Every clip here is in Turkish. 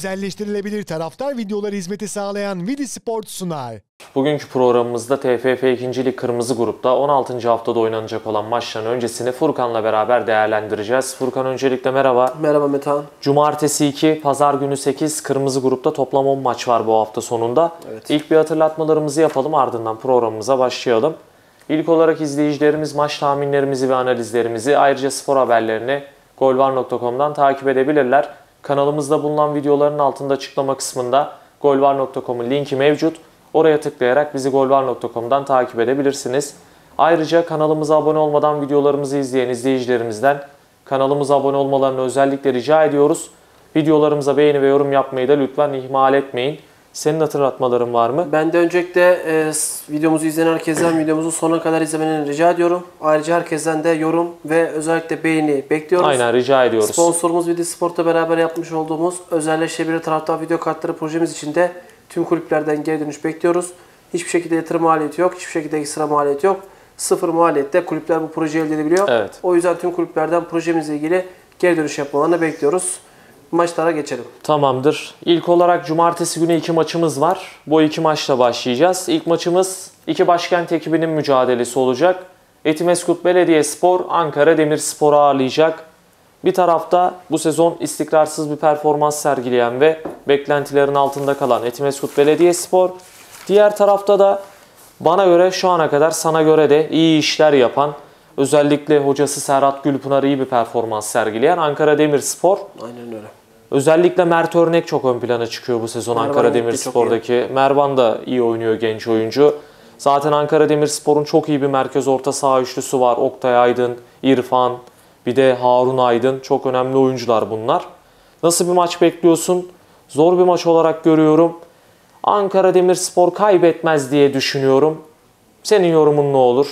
Özelleştirilebilir taraftar videoları hizmeti sağlayan Vidi Sport sunar. Bugünkü programımızda TFF 2. Lig Kırmızı Grup'ta 16. haftada oynanacak olan maçların öncesini Furkan'la beraber değerlendireceğiz. Furkan öncelikle merhaba. Merhaba Metehan. Cumartesi 2, pazar günü 8 Kırmızı Grup'ta toplam 10 maç var bu hafta sonunda. Evet. İlk bir hatırlatmalarımızı yapalım ardından programımıza başlayalım. İlk olarak izleyicilerimiz maç tahminlerimizi ve analizlerimizi ayrıca spor haberlerini golvar.com'dan takip edebilirler. Kanalımızda bulunan videoların altında açıklama kısmında golvar.com'un linki mevcut. Oraya tıklayarak bizi golvar.com'dan takip edebilirsiniz. Ayrıca kanalımıza abone olmadan videolarımızı izleyen izleyicilerimizden kanalımıza abone olmalarını özellikle rica ediyoruz. Videolarımıza beğeni ve yorum yapmayı da lütfen ihmal etmeyin. Senin hatırlatmaların var mı? Ben de öncelikle e, videomuzu izleyen herkesten videomuzu sonuna kadar izlemeni rica ediyorum. Ayrıca herkesten de yorum ve özellikle beğeni bekliyoruz. Aynen rica ediyoruz. Sponsorumuz Vidi Sport'la beraber yapmış olduğumuz özelleşebilir taraftar video kartları projemiz için de tüm kulüplerden geri dönüş bekliyoruz. Hiçbir şekilde yatırım maliyeti yok, hiçbir şekilde ekstra maliyeti yok. Sıfır maliyette kulüpler bu projeyi elde edebiliyor. Evet. O yüzden tüm kulüplerden projemizle ilgili geri dönüş yapmalarını bekliyoruz. Maçlara geçelim. Tamamdır. İlk olarak cumartesi günü iki maçımız var. Bu iki maçla başlayacağız. İlk maçımız iki başkent ekibinin mücadelesi olacak. Etimeskut Belediyespor Ankara Demirspor'u ağırlayacak. Bir tarafta bu sezon istikrarsız bir performans sergileyen ve beklentilerin altında kalan Etimeskut Belediyespor. Diğer tarafta da bana göre şu ana kadar sana göre de iyi işler yapan, özellikle hocası Serhat Gülpınar iyi bir performans sergileyen Ankara Demirspor. Aynen öyle. Özellikle Mert Örnek çok ön plana çıkıyor bu sezon Mervan Ankara Demirspor'daki. Mervan da iyi oynuyor genç oyuncu. Zaten Ankara Demirspor'un çok iyi bir merkez orta saha üçlüsü var. Oktay Aydın, İrfan, bir de Harun Aydın. Çok önemli oyuncular bunlar. Nasıl bir maç bekliyorsun? Zor bir maç olarak görüyorum. Ankara Demirspor kaybetmez diye düşünüyorum. Senin yorumun ne olur?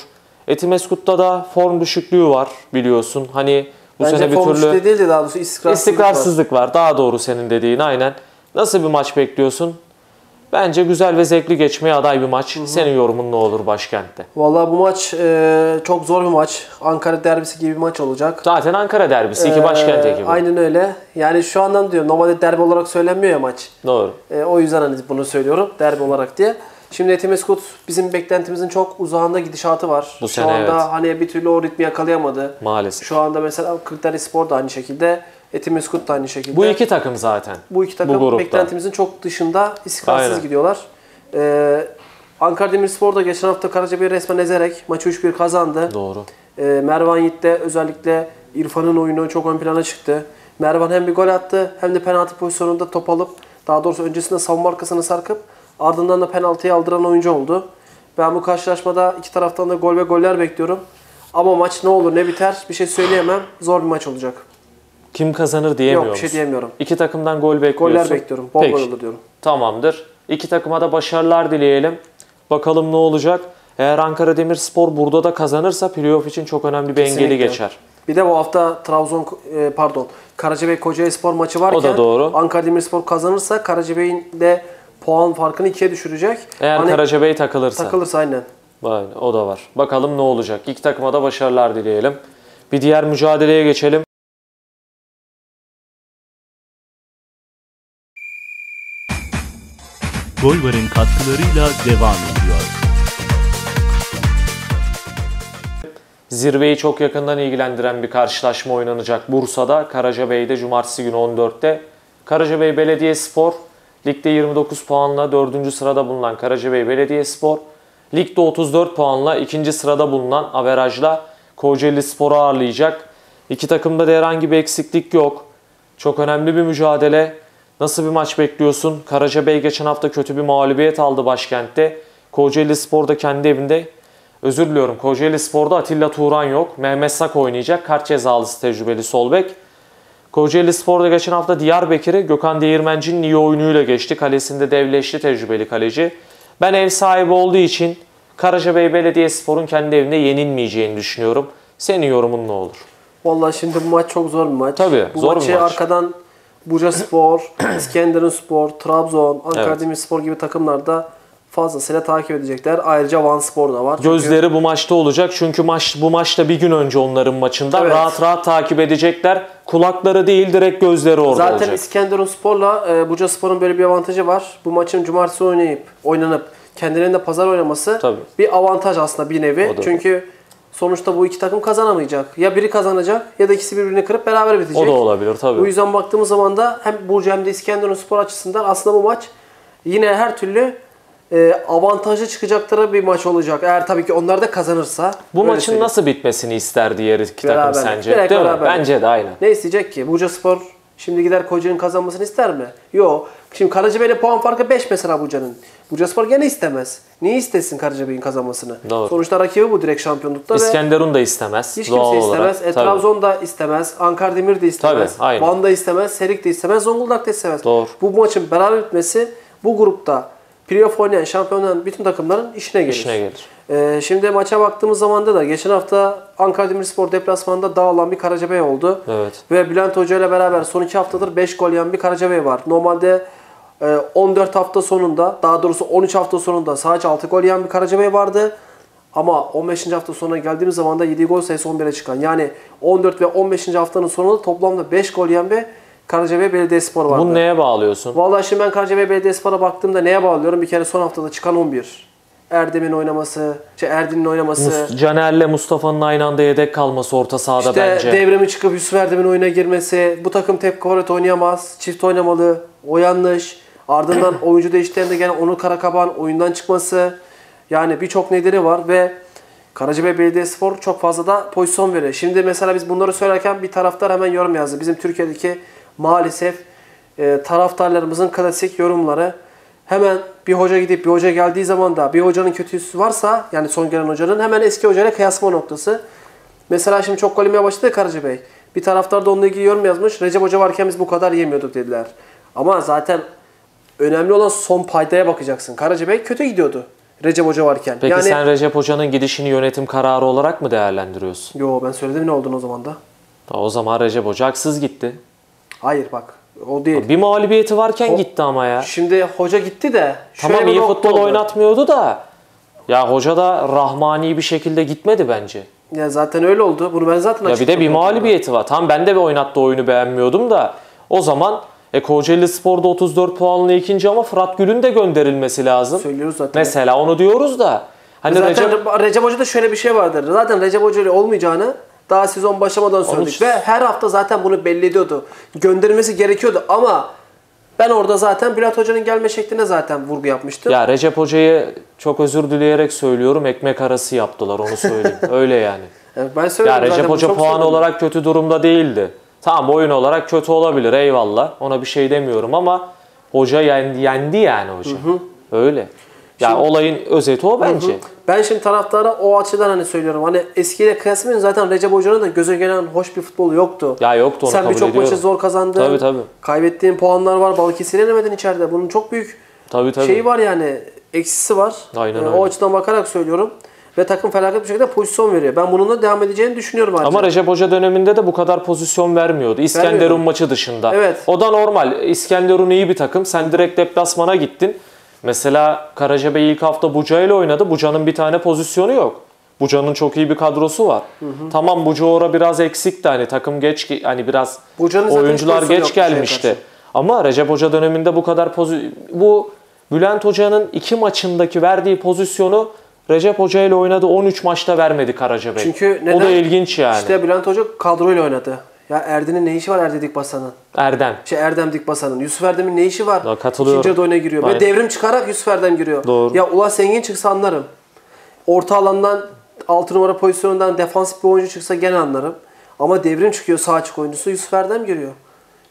Etimeskut'ta da form düşüklüğü var biliyorsun. Hani bu Bence sene bir türlü değil de daha doğrusu istikrarsızlık, var. İstikrarsızlık var. Daha doğru senin dediğin aynen. Nasıl bir maç bekliyorsun? Bence güzel ve zevkli geçmeye aday bir maç. Senin yorumun ne olur başkentte? Vallahi bu maç e, çok zor bir maç. Ankara derbisi gibi bir maç olacak. Zaten Ankara derbisi. iki Ee, başkent ekibi. Aynen öyle. Yani şu andan diyorum normalde derbi olarak söylenmiyor ya maç. Doğru. E, o yüzden hani bunu söylüyorum derbi olarak diye. Şimdi Etimeskut bizim beklentimizin çok uzağında gidişatı var. Bu Şu sene anda evet. hani bir türlü o ritmi yakalayamadı. Maalesef. Şu anda mesela Kırklareli Spor da aynı şekilde. Etimeskut da aynı şekilde. Bu iki takım zaten. Bu iki takım grupta. beklentimizin çok dışında istikrarsız Aynen. gidiyorlar. Ee, Ankara Demirspor da geçen hafta Karacabey'i resmen ezerek maçı 3-1 kazandı. Doğru. Ee, Mervan Yiğit de özellikle İrfan'ın oyunu çok ön plana çıktı. Mervan hem bir gol attı hem de penaltı pozisyonunda top alıp daha doğrusu öncesinde savunma arkasını sarkıp ardından da penaltıyı aldıran oyuncu oldu. Ben bu karşılaşmada iki taraftan da gol ve goller bekliyorum. Ama maç ne olur ne biter bir şey söyleyemem. Zor bir maç olacak. Kim kazanır diyemiyor Yok bir şey musun? diyemiyorum. İki takımdan gol bekliyorsun. Goller bekliyorum. Bol Peki. gol olur diyorum. Tamamdır. İki takıma da başarılar dileyelim. Bakalım ne olacak? Eğer Ankara Demirspor burada da kazanırsa playoff için çok önemli bir engeli Kesinlikle. geçer. Bir de bu hafta Trabzon e, pardon Karacabey Kocaeli Spor maçı varken O da doğru. Ankara Demirspor kazanırsa Karacabey'in de puan farkını ikiye düşürecek. Eğer Hani Karacabey takılırsa. takılırsa aynen. Vay, o da var. Bakalım ne olacak. İki takıma da başarılar dileyelim. Bir diğer mücadeleye geçelim. Golvar'ın katkılarıyla devam ediyor. Zirveyi çok yakından ilgilendiren bir karşılaşma oynanacak Bursa'da. Karacabey'de cumartesi günü 14'te. Karacabey Belediyespor ligde 29 puanla 4. sırada bulunan Karacabey Belediyespor ligde 34 puanla 2. sırada bulunan averajla Kocaeli Spor'u ağırlayacak. İki takımda da herhangi bir eksiklik yok. Çok önemli bir mücadele. Nasıl bir maç bekliyorsun? Karacabey geçen hafta kötü bir mağlubiyet aldı başkentte. Kocaeli Spor da kendi evinde Özür diliyorum. Kocaeli Spor'da Atilla Turan yok. Mehmet Sak oynayacak. Kart cezalısı tecrübeli sol bek. Kocaeli Spor'da geçen hafta Diyarbakır'ı Gökhan Değirmenci'nin iyi oyunuyla geçti. Kalesinde devleşti tecrübeli kaleci. Ben ev sahibi olduğu için Karacabey Belediyespor'un kendi evinde yenilmeyeceğini düşünüyorum. Senin yorumun ne olur? Vallahi şimdi bu maç çok zor bir maç. Tabii, bu zor bir maçı maç. arkadan Buca Spor, İskenderun Spor, Trabzon, Ankara Evet. Demirspor gibi takımlar da fazlasıyla takip edecekler. Ayrıca Van Spor da var. Çünkü Gözleri bu maçta olacak çünkü maç bu maçta bir gün önce onların maçında Evet. rahat rahat takip edecekler. Kulakları değil direkt gözleri orada Zaten olacak. İskenderun Spor'la e, Buca Spor'un böyle bir avantajı var. Bu maçın cumartesi oynayıp oynanıp kendilerinin de pazar oynaması Tabii. bir avantaj aslında bir nevi. Çünkü sonuçta bu iki takım kazanamayacak. Ya biri kazanacak ya da ikisi birbirini kırıp beraber bitecek. O da olabilir tabii. Bu yüzden baktığımız zaman da hem Burcu hem de İskenderun Spor açısından aslında bu maç yine her türlü e, avantajlı çıkacakları bir maç olacak. Eğer tabii ki onlar da kazanırsa. bu maçın söyleyeyim. nasıl bitmesini ister diğer iki takım Beraberlik. sence? Direkt Değil mi? beraberlik. Bence de aynen. Ne isteyecek ki? Buca Spor şimdi gider Kocaeli'nin kazanmasını ister mi? Yok. Şimdi Karacabey'le puan farkı 5 mesela Buca'nın. Buca Spor gene istemez. Niye istesin Karacabey'in kazanmasını? Doğru. Sonuçta rakibi bu direkt şampiyonlukta ve İskenderun da istemez. hiç kimse olarak. istemez. E. Trabzon da istemez. Ankara Demir de istemez. Tabii, aynen. Van da istemez. Serik de istemez. Zonguldak da istemez. Doğru. Bu maçın beraber bitmesi bu grupta playoff oynayan şampiyonların bütün takımların işine gelir. İşine gelir. Ee, şimdi maça baktığımız zaman da geçen hafta Ankara Demirspor deplasmanında dağılan bir Karacabey oldu. Evet. Ve Bülent Hoca ile beraber son iki haftadır 5 gol yiyen bir Karacabey var. Normalde e, 14 hafta sonunda daha doğrusu 13 hafta sonunda sadece 6 gol yiyen bir Karacabey vardı. Ama 15. hafta sonuna geldiğimiz zaman da 7 gol sayısı 11'e çıkan. Yani 14 ve 15. haftanın sonunda toplamda 5 gol yiyen bir Karacabey Belediyespor vardı. Bunu neye bağlıyorsun? Vallahi şimdi ben Karacabey Belediyespor'a baktığımda neye bağlıyorum? Bir kere son haftada çıkan 11. Erdem'in oynaması, şey Erdin'in oynaması. Mus- Caner'le Mustafa'nın aynı anda yedek kalması orta sahada İşte bence. devremi çıkıp Yusuf Erdem'in oyuna girmesi. Bu takım tek kovalet oynayamaz. Çift oynamalı. O yanlış. Ardından oyuncu değişikliklerinde gene Onur Karakaban oyundan çıkması. Yani birçok nedeni var ve Karacabey Belediyespor çok fazla da pozisyon veriyor. Şimdi mesela biz bunları söylerken bir taraftar hemen yorum yazdı. Bizim Türkiye'deki maalesef e, taraftarlarımızın klasik yorumları. Hemen bir hoca gidip bir hoca geldiği zaman da bir hocanın kötüsü varsa yani son gelen hocanın hemen eski hocayla kıyaslama noktası. Mesela şimdi çok gol yemeye başladı ya Karacabey. Bir taraftar da onunla ilgili yorum yazmış. Recep Hoca varken biz bu kadar yemiyorduk dediler. Ama zaten önemli olan son paydaya bakacaksın. Karacabey kötü gidiyordu Recep Hoca varken. Peki yani sen Recep Hoca'nın gidişini yönetim kararı olarak mı değerlendiriyorsun? Yo ben söyledim ne olduğunu o zaman da. O zaman Recep Hoca haksız gitti. Hayır bak o değil. Bir mağlubiyeti varken O- gitti ama ya. Şimdi hoca gitti de Tamam iyi futbol oldu. oynatmıyordu da. Ya hoca da rahmani bir şekilde gitmedi bence. Ya zaten öyle oldu. Bunu ben zaten Ya bir de bir mağlubiyeti var. Tam ben de bir oynattığı oyunu beğenmiyordum da. O zaman e, Kocaeli Spor'da 34 puanlı ikinci ama Fırat Gül'ün de gönderilmesi lazım. Söylüyoruz zaten. Mesela onu diyoruz da. Hani Zaten Recep Recep... Hoca'da şöyle bir şey vardır. Zaten Recep Hoca ile olmayacağını daha sezon başlamadan söyledik. Ve her hafta zaten bunu belli ediyordu. Gönderilmesi gerekiyordu ama ben orada zaten Bülent Hoca'nın gelme şekline zaten vurgu yapmıştım. ya Recep Hoca'yı çok özür dileyerek söylüyorum. Ekmek arası yaptılar onu söyleyeyim. Öyle yani. Ben söyledim Ya. Recep Hoca puan söyledim. olarak kötü durumda değildi. Tamam oyun olarak kötü olabilir eyvallah. Ona bir şey demiyorum ama hoca yendi, yendi yani hoca. Öyle. Ya olayın özeti o bence. Ben şimdi taraftara o açıdan hani söylüyorum. Hani eskiyle kıyaslayınca zaten Recep Hoca'nın da göze gelen hoş bir futbolu yoktu. Ya yoktu onu Sen birçok maçı zor kazandın. Tabii, tabii. Kaybettiğin puanlar var. Balıkesir'i yenemedin içeride. Bunun çok büyük Tabii tabii. şeyi var yani. Eksisi var. Aynen Ee, öyle. o açıdan bakarak söylüyorum. Ve takım felaket bir şekilde pozisyon veriyor. Ben bununla devam edeceğini düşünüyorum ayrıca. Ama Recep Hoca döneminde de bu kadar pozisyon vermiyordu. İskenderun Vermiyordu. maçı dışında. Evet. O da normal. İskenderun iyi bir takım. Sen direkt deplasmana gittin. Mesela Karacabey ilk hafta Buca ile oynadı. Buca'nın bir tane pozisyonu yok. Buca'nın çok iyi bir kadrosu var. Tamam Buca ora biraz eksikti hani takım geç hani biraz Buca'nın oyuncular geç gelmişti. Ama Recep Hoca döneminde bu kadar pozi bu Bülent Hoca'nın iki maçındaki verdiği pozisyonu Recep Hoca ile oynadı 13 maçta vermedi Karacabey. Çünkü O neden? da ilginç yani. İşte Bülent Hoca kadroyla oynadı. Ya Erdin'in ne işi var Erdi Dikbasan'ın? Erdem. Şey Erdem Dikbasan'ın. Yusuf Erdem'in ne işi var? Ya katılıyorum. İkinci oyuna giriyor. Aynen. Ve devrim çıkarak Yusuf Erdem giriyor. Doğru. Ya Ulas Engin çıksa anlarım. Orta alandan 6 numara pozisyonundan defansif bir oyuncu çıksa gene anlarım. Ama devrim çıkıyor sağ açık oyuncusu Yusuf Erdem giriyor.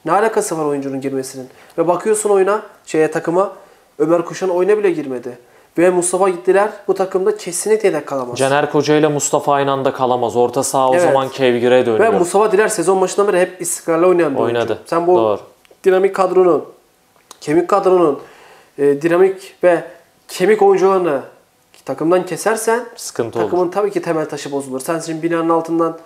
Ne alakası var oyuncunun girmesinin? Ve bakıyorsun oyuna, şeye takıma Ömer Kuşan oyuna bile girmedi. Ve Mustafa gittiler. Bu takımda kesinlikle yedek kalamaz. Caner Koca ile Mustafa aynı anda kalamaz. Orta saha o Evet. zaman kevgire dönüyor. Ve Mustafa Diler sezon başından beri hep istikrarlı oynayan bir Oynadı. oyuncu. Sen bu Doğru. dinamik kadronun, kemik kadronun, e, dinamik ve kemik oyuncularını takımdan kesersen Sıkıntı olur. takımın tabii ki temel taşı bozulur. Sen şimdi binanın altından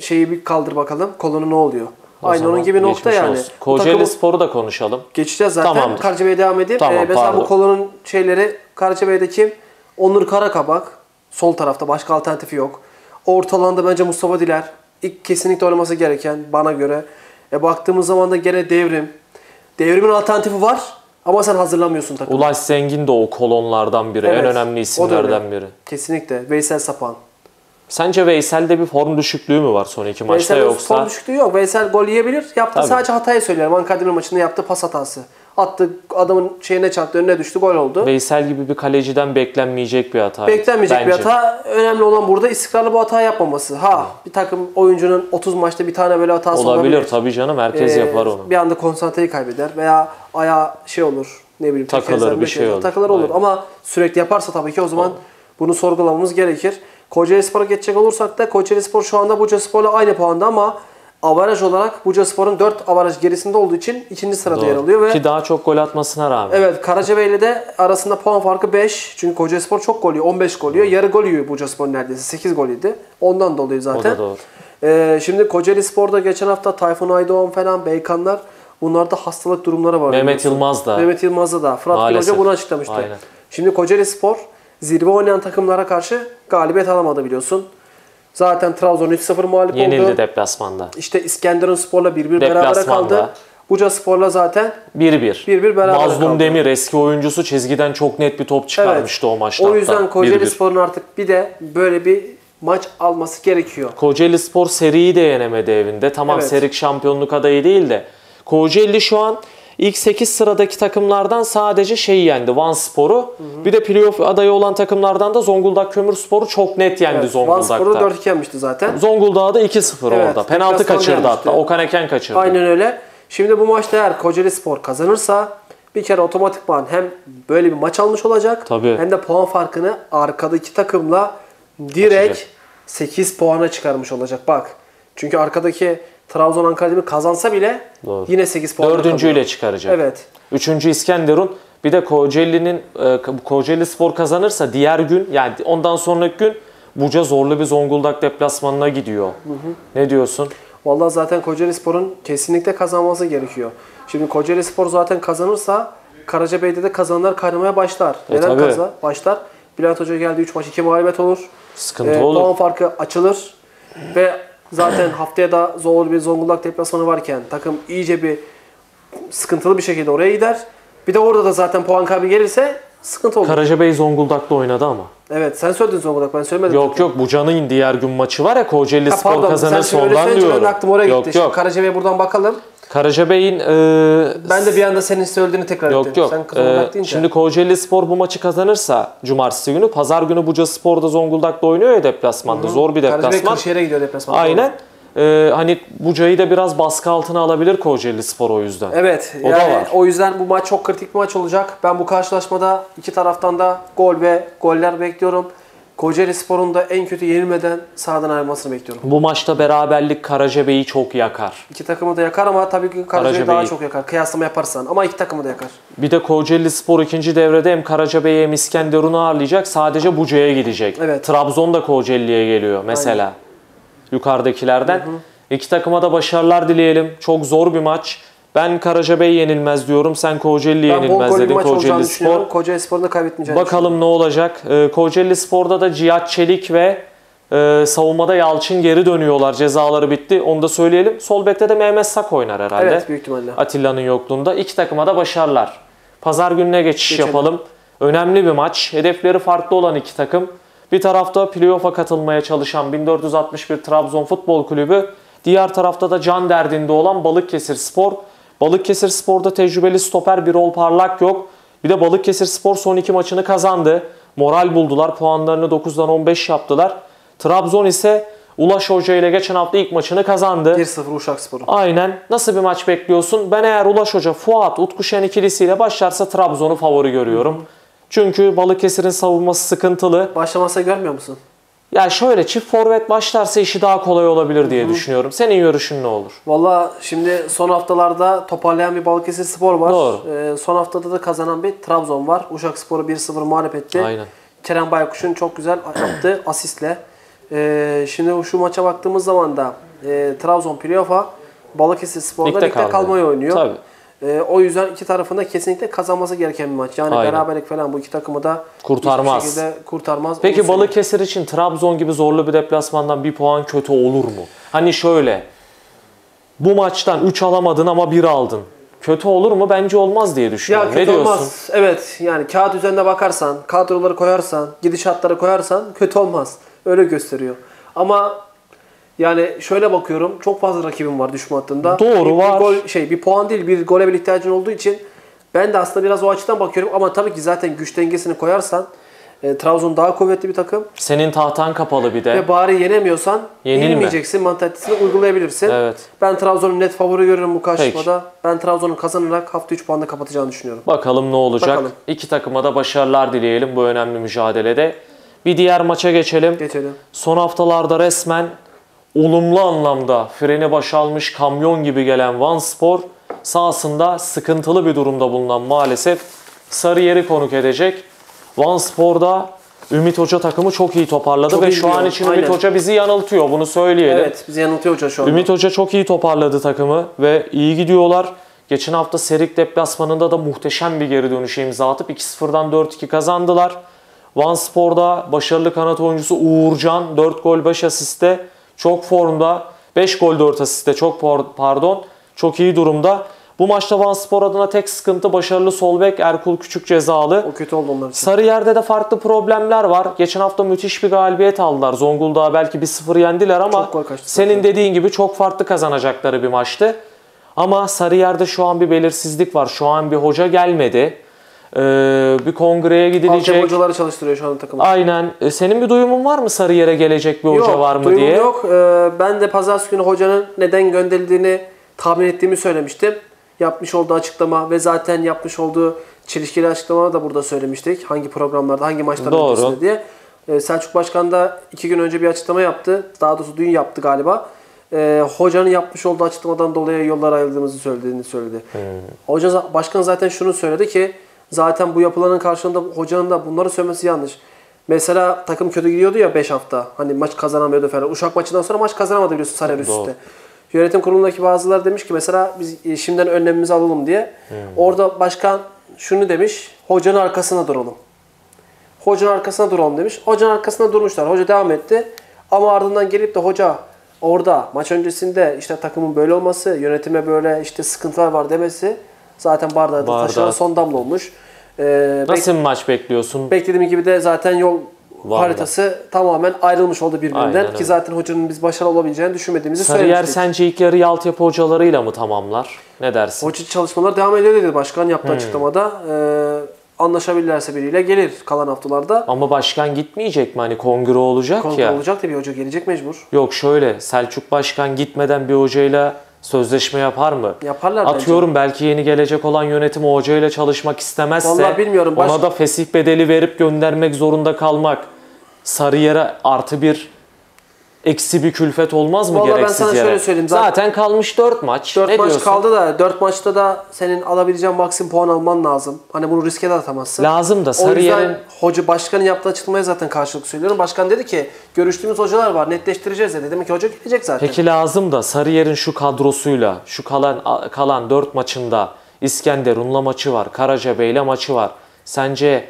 şeyi bir kaldır bakalım kolonu ne oluyor? O Aynı onun gibi nokta yani. olsun. Kocaeli Spor'u da konuşalım. Geçeceğiz zaten. Tamamdır. Karacabey'e devam edeyim. Tamam, Ee, mesela pardon. bu kolonun şeyleri Karacabey'de kim? Onur Karakabak. Sol tarafta başka alternatifi yok. Orta alanda bence Mustafa Diler. İlk kesinlikle oynaması gereken bana göre. E, baktığımız zaman da gene devrim. Devrimin alternatifi var ama sen hazırlamıyorsun takımı. Ulaş Zengin de o kolonlardan biri. En Evet, önemli o da isimlerden biri. Kesinlikle. Veysel Sapan. Sence Veysel'de bir form düşüklüğü mü var son iki maçta Veysel'in yoksa? form düşüklüğü yok. Veysel gol yiyebilir. Yaptı Tabii. sadece hatayı söylüyorum. Ankara maçında yaptığı pas hatası. Attı adamın şeyine çarptı önüne düştü gol oldu. Veysel gibi bir kaleciden beklenmeyecek bir hata. Beklenmeyecek bir Bence. hata. Önemli olan burada istikrarlı bu hata yapmaması. Ha bir takım oyuncunun 30 maçta bir tane böyle hatası Olabilir, olabilir. tabii canım herkes Ee, yapar onu. Bir anda konsantreyi kaybeder veya ayağı şey olur. Ne bileyim Takılır, bir şey olur. Takılır olur Aynen. ama sürekli yaparsa tabii ki o zaman bunu sorgulamamız gerekir. Kocaeli Spor'a geçecek olursak da Kocaeli Spor şu anda Buca Spor'la aynı puanda ama avaraj olarak Buca Spor'un 4 avaraj gerisinde olduğu için ikinci sırada Doğru. yer alıyor ve Ki daha çok gol atmasına rağmen. Evet Karacabeyli de arasında puan farkı 5. Çünkü Kocaelispor çok gol yiyor. 15 gol yiyor. Yarı gol yiyor Bucaspor neredeyse. 8 gol yedi. Ondan dolayı zaten. O da doğru. Ee, şimdi Kocaeli Spor'da geçen hafta Tayfun Aydoğan falan, Beykanlar bunlarda hastalık durumları var. Mehmet biliyorsun. Yılmaz da. Mehmet Yılmaz'da da. Fırat Gül. Hoca bunu açıklamıştı. Aynen. Şimdi Kocaeli Spor zirve oynayan takımlara karşı galibiyet alamadı biliyorsun. Zaten Trabzon 3-0 mağlup Yenildi oldu. deplasmanda. İşte İskenderun Spor'la 1-1 berabere Deplasmanda. kaldı. Buca Spor'la zaten 1-1. 1-1 beraber Mazlum kaldı. Demir eski oyuncusu çizgiden çok net bir top çıkarmıştı o maçta. O yüzden. Kocaeli 1-1. Spor'un artık bir de böyle bir maç alması gerekiyor. Kocaeli Spor seriyi de yenemedi evinde. Tamam Evet. serik şampiyonluk adayı değil de. Kocaeli şu an ilk 8 sıradaki takımlardan sadece şeyi yendi. Van Spor'u. Bir de playoff adayı olan takımlardan da Zonguldak Kömürspor'u çok net yendi Evet, Van Spor'u Zonguldak'ta. 4-2 yenmişti zaten. Zonguldak'a da 2-0 Evet, orada. Penaltı kaçırdı yenmişti. hatta. Okan Eken kaçırdı. Aynen öyle. Şimdi bu maçta eğer Kocaeli Spor kazanırsa bir kere otomatikman hem böyle bir maç almış olacak Tabii. hem de puan farkını arkadaki takımla direkt Açacak. 8 puana çıkarmış olacak. Bak. Çünkü arkadaki Trabzon Ankara Demir kazansa bile Doğru. yine 8 puan. Dördüncüyle çıkaracak. Evet. Üçüncü İskenderun. Bir de Kocaeli'nin e, Kocaeli Spor kazanırsa diğer gün yani ondan sonraki gün Buca zorlu bir Zonguldak deplasmanına gidiyor. Ne diyorsun? Vallahi zaten Kocaeli Spor'un kesinlikle kazanması gerekiyor. Şimdi Kocaeli Spor zaten kazanırsa Karacabey'de de kazananlar kaynamaya başlar. E, Neden tabii. kazan? Başlar. Bülent Hoca geldi 3 maç 2 mağlubiyet olur. Sıkıntı Ee, olur. puan farkı açılır. Ve zaten haftaya da zorlu bir Zonguldak deplasmanı varken takım iyice bir sıkıntılı bir şekilde oraya gider. Bir de orada da zaten puan kaybı gelirse sıkıntı olur. Karacabey Zonguldak'ta oynadı ama. evet sen söyledin Zonguldak ben söylemedim. Yok yok Buca'nın diğer gün maçı var ya Kocaeli Ha, Spor pardon sen kazanırsa şimdi öyle ondan söyleyince diyorum. benim aklım oraya yok gitti. yok. Şimdi Karacabey'e buradan bakalım. Karacabey'in e, Ben de bir anda senin söylediğini tekrar Yok ettim. yok. Ee, deyince. şimdi Kocaeli Spor bu maçı kazanırsa cumartesi günü, pazar günü Buca Spor'da Zonguldak'ta oynuyor ya deplasmanda. Zor bir deplasman. Kırşehir'e gidiyor deplasman. Aynen. Ee, hani Buca'yı da biraz baskı altına alabilir Kocaeli Spor o yüzden. Evet. O da yani var. o yüzden bu maç çok kritik bir maç olacak. Ben bu karşılaşmada iki taraftan da gol ve goller bekliyorum. Kocaeli Spor'un da en kötü yenilmeden sahadan ayrılmasını bekliyorum. Bu maçta beraberlik Karacabey'i çok yakar. İki takımı da yakar ama tabii ki Karacabey daha Karacabey'i. çok yakar. Kıyaslama yaparsan ama iki takımı da yakar. Bir de Kocaeli Spor ikinci devrede hem Karacabey'i hem İskenderun'u ağırlayacak. Sadece Buca'ya gidecek. Evet. Trabzon da Kocaeli'ye geliyor mesela. Yukarıdakilerden. İki takıma da başarılar dileyelim. Çok zor bir maç. Ben Karacabey yenilmez diyorum. Sen Kocaeli Ben yenilmez dedin Kocaeli. Spor. Kocaeli Spor'un da kaybetmeyeceğini Bakalım ne olacak. Ee, Kocaeli Spor'da da Cihat Çelik ve e, savunmada Yalçın geri dönüyorlar. Cezaları bitti. Onu da söyleyelim. Sol bekte de Mehmet Sak oynar herhalde. Evet büyük ihtimalle. Atilla'nın yokluğunda. İki takıma da başarılar. Pazar gününe geçiş Geçelim. yapalım. Önemli bir maç. Hedefleri farklı olan iki takım. Bir tarafta playoff'a katılmaya çalışan 1461 Trabzon Futbol Kulübü. Diğer tarafta da can derdinde olan Balıkesir Spor. Balıkesir Spor'da tecrübeli stoper Birol Parlak yok. Bir de Balıkesir Spor son iki maçını kazandı. Moral buldular. Puanlarını 9'dan 15 yaptılar. Trabzon ise Ulaş Hoca ile geçen hafta ilk maçını kazandı. 1-0 Uşak Sporu. Aynen. Nasıl bir maç bekliyorsun? Ben eğer Ulaş Hoca, Fuat, Utku Şen ikilisiyle başlarsa Trabzon'u favori görüyorum. Çünkü Balıkesir'in savunması sıkıntılı. Başlamasa görmüyor musun? Ya şöyle çift forvet başlarsa işi daha kolay olabilir diye düşünüyorum. Senin görüşün ne olur? Valla şimdi son haftalarda toparlayan bir Balıkesir Spor var. Doğru. Ee, son haftada da kazanan bir Trabzon var. Uşak Spor'u 1-0 mağlup etti. Aynen. Kerem Baykuş'un çok güzel yaptığı asistle. Ee, şimdi şu maça baktığımız zaman da e, Trabzon playoff'a Balıkesir Spor'da Ligde ligde, kalmayı oynuyor. Tabii. Ee, o yüzden iki tarafında kesinlikle kazanması gereken bir maç. Yani Aynen. beraberlik falan bu iki takımı da Kurtarmaz. şekilde kurtarmaz. Peki söyleyeyim. Balıkesir için Trabzon gibi zorlu bir deplasmandan bir puan kötü olur mu? Hani şöyle. Bu maçtan 3 alamadın ama 1 aldın. Kötü olur mu? Bence olmaz diye Ya düşünüyorum. kötü ne diyorsun? olmaz. Evet yani kağıt üzerinde bakarsan, kadroları koyarsan, gidişatları koyarsan kötü olmaz. Öyle gösteriyor. Ama yani şöyle bakıyorum çok fazla rakibim var düşme hattında. Doğru, bir, var. Bir gol, şey bir puan değil bir gole bir ihtiyacın olduğu için ben de aslında biraz o açıdan bakıyorum ama tabii ki zaten güç dengesini koyarsan e, Trabzon daha kuvvetli bir takım Senin tahtan kapalı bir de. ve bari yenemiyorsan Yenilme. yenilmeyeceksin mantalitesini uygulayabilirsin. Evet. Ben Trabzon'un net favori görüyorum bu karşılaşmada. Ben Trabzon'un kazanarak hafta 3 puanla kapatacağını düşünüyorum. Bakalım ne olacak. Bakalım. İki takıma da başarılar dileyelim bu önemli mücadelede. Bir diğer maça geçelim. Geçelim. Son haftalarda resmen olumlu anlamda freni başalmış kamyon gibi gelen Van Spor sahasında sıkıntılı bir durumda bulunan maalesef Sarıyer'i konuk edecek. Van Spor'da Ümit Hoca takımı çok iyi toparladı Çok ve iyi şu an için Ümit Aynen. Hoca bizi yanıltıyor bunu söyleyelim. Evet bizi yanıltıyor hoca şu anda. Ümit Hoca çok iyi toparladı takımı ve iyi gidiyorlar. Geçen hafta Serik deplasmanında da muhteşem bir geri dönüşe imza atıp 2-0'dan 4-2 kazandılar. Van Spor'da başarılı kanat oyuncusu Uğurcan 4 gol 5 asiste çok formda. 5 gol 4 asiste çok pardon. Çok iyi durumda. Bu maçta Van Spor adına tek sıkıntı başarılı sol bek Erkul Küçük cezalı. O kötü oldu onlar için. Sarıyer'de de farklı problemler var. Geçen hafta müthiş bir galibiyet aldılar. Zonguldak'ı belki 1-0 yendiler ama senin zaten. dediğin gibi çok farklı kazanacakları bir maçtı. Ama Sarıyer'de şu an bir belirsizlik var. Şu an bir hoca gelmedi. Ee, bir kongreye gidilecek. hocaları çalıştırıyor şu an takımı. Aynen. Ee, Senin bir duyumun var mı Sarıyer'e gelecek bir hoca yok, var mı diye? yok. Ee, ben de pazartesi günü hocanın neden gönderildiğini tahmin ettiğimi söylemiştim. Yapmış olduğu açıklama ve zaten yapmış olduğu çelişkili açıklama da burada söylemiştik. Hangi programlarda, hangi maçların Doğru. öncesinde diye. Ee, Selçuk Başkan da iki gün önce bir açıklama yaptı. Daha doğrusu dün yaptı galiba. Ee, hocanın yapmış olduğu açıklamadan dolayı yollar ayrıldığımızı söylediğini söyledi. Hmm. Hoca başkan zaten şunu söyledi ki zaten bu yapılanın karşılığında hocanın da bunları söylemesi yanlış. Mesela takım kötü gidiyordu ya 5 hafta. Hani maç kazanamıyordu falan. Uşak maçından sonra maç kazanamadı biliyorsun Sarıyer üst Doğru. üste. Yönetim kurulundaki bazıları demiş ki mesela biz e, şimdiden önlemimizi alalım diye. Hmm. Orada başkan şunu demiş. Hocanın arkasına duralım. Hocanın arkasına duralım demiş. Hocanın arkasına durmuşlar. Hoca devam etti. Ama ardından gelip de hoca orada maç öncesinde işte takımın böyle olması, yönetime böyle işte sıkıntılar var demesi zaten bardağı da taşıran son damla olmuş. Ee, Nasıl bir maç bekliyorsun? Beklediğim gibi de zaten yol Var haritası tamamen ayrılmış oldu birbirinden. Aynen Ki öyle. zaten hocanın biz başarılı olabileceğini düşünmediğimizi Sarıyer söylemiştik. sence ilk yarıyı altyapı hocalarıyla mı tamamlar? Ne dersin? Hoca çalışmalar devam ediyor dedi başkan yaptığı Hmm. açıklamada. Ee, anlaşabilirlerse biriyle gelir kalan haftalarda. Ama başkan gitmeyecek mi? Hani kongre olacak Kontrol ya. olacak da bir hoca gelecek mecbur. Yok şöyle Selçuk Başkan gitmeden bir hocayla sözleşme yapar mı? Yaparlar bence. Atıyorum belki yeni gelecek olan yönetim o hocayla çalışmak istemezse Vallahi bilmiyorum. Baş- ona da fesih bedeli verip göndermek zorunda kalmak Sarıyer'e artı bir eksi bir külfet olmaz mı Vallahi ben gereksiz sana yere? şöyle söyleyeyim, zaten- Zaten kalmış 4 maç. 4 ne maç diyorsun? kaldı da 4 maçta da senin alabileceğin maksimum puan alman lazım. Hani bunu riske de atamazsın. Lazım da O Sarıyer'in yüzden hoca başkanın yaptığı açıklamaya zaten karşılık söylüyorum. Başkan dedi ki görüştüğümüz hocalar var netleştireceğiz dedi. Demek ki hoca gelecek zaten. Peki lazım da Sarıyer'in şu kadrosuyla şu kalan kalan 4 maçında İskenderun'la maçı var, Karacabey'le maçı var. Sence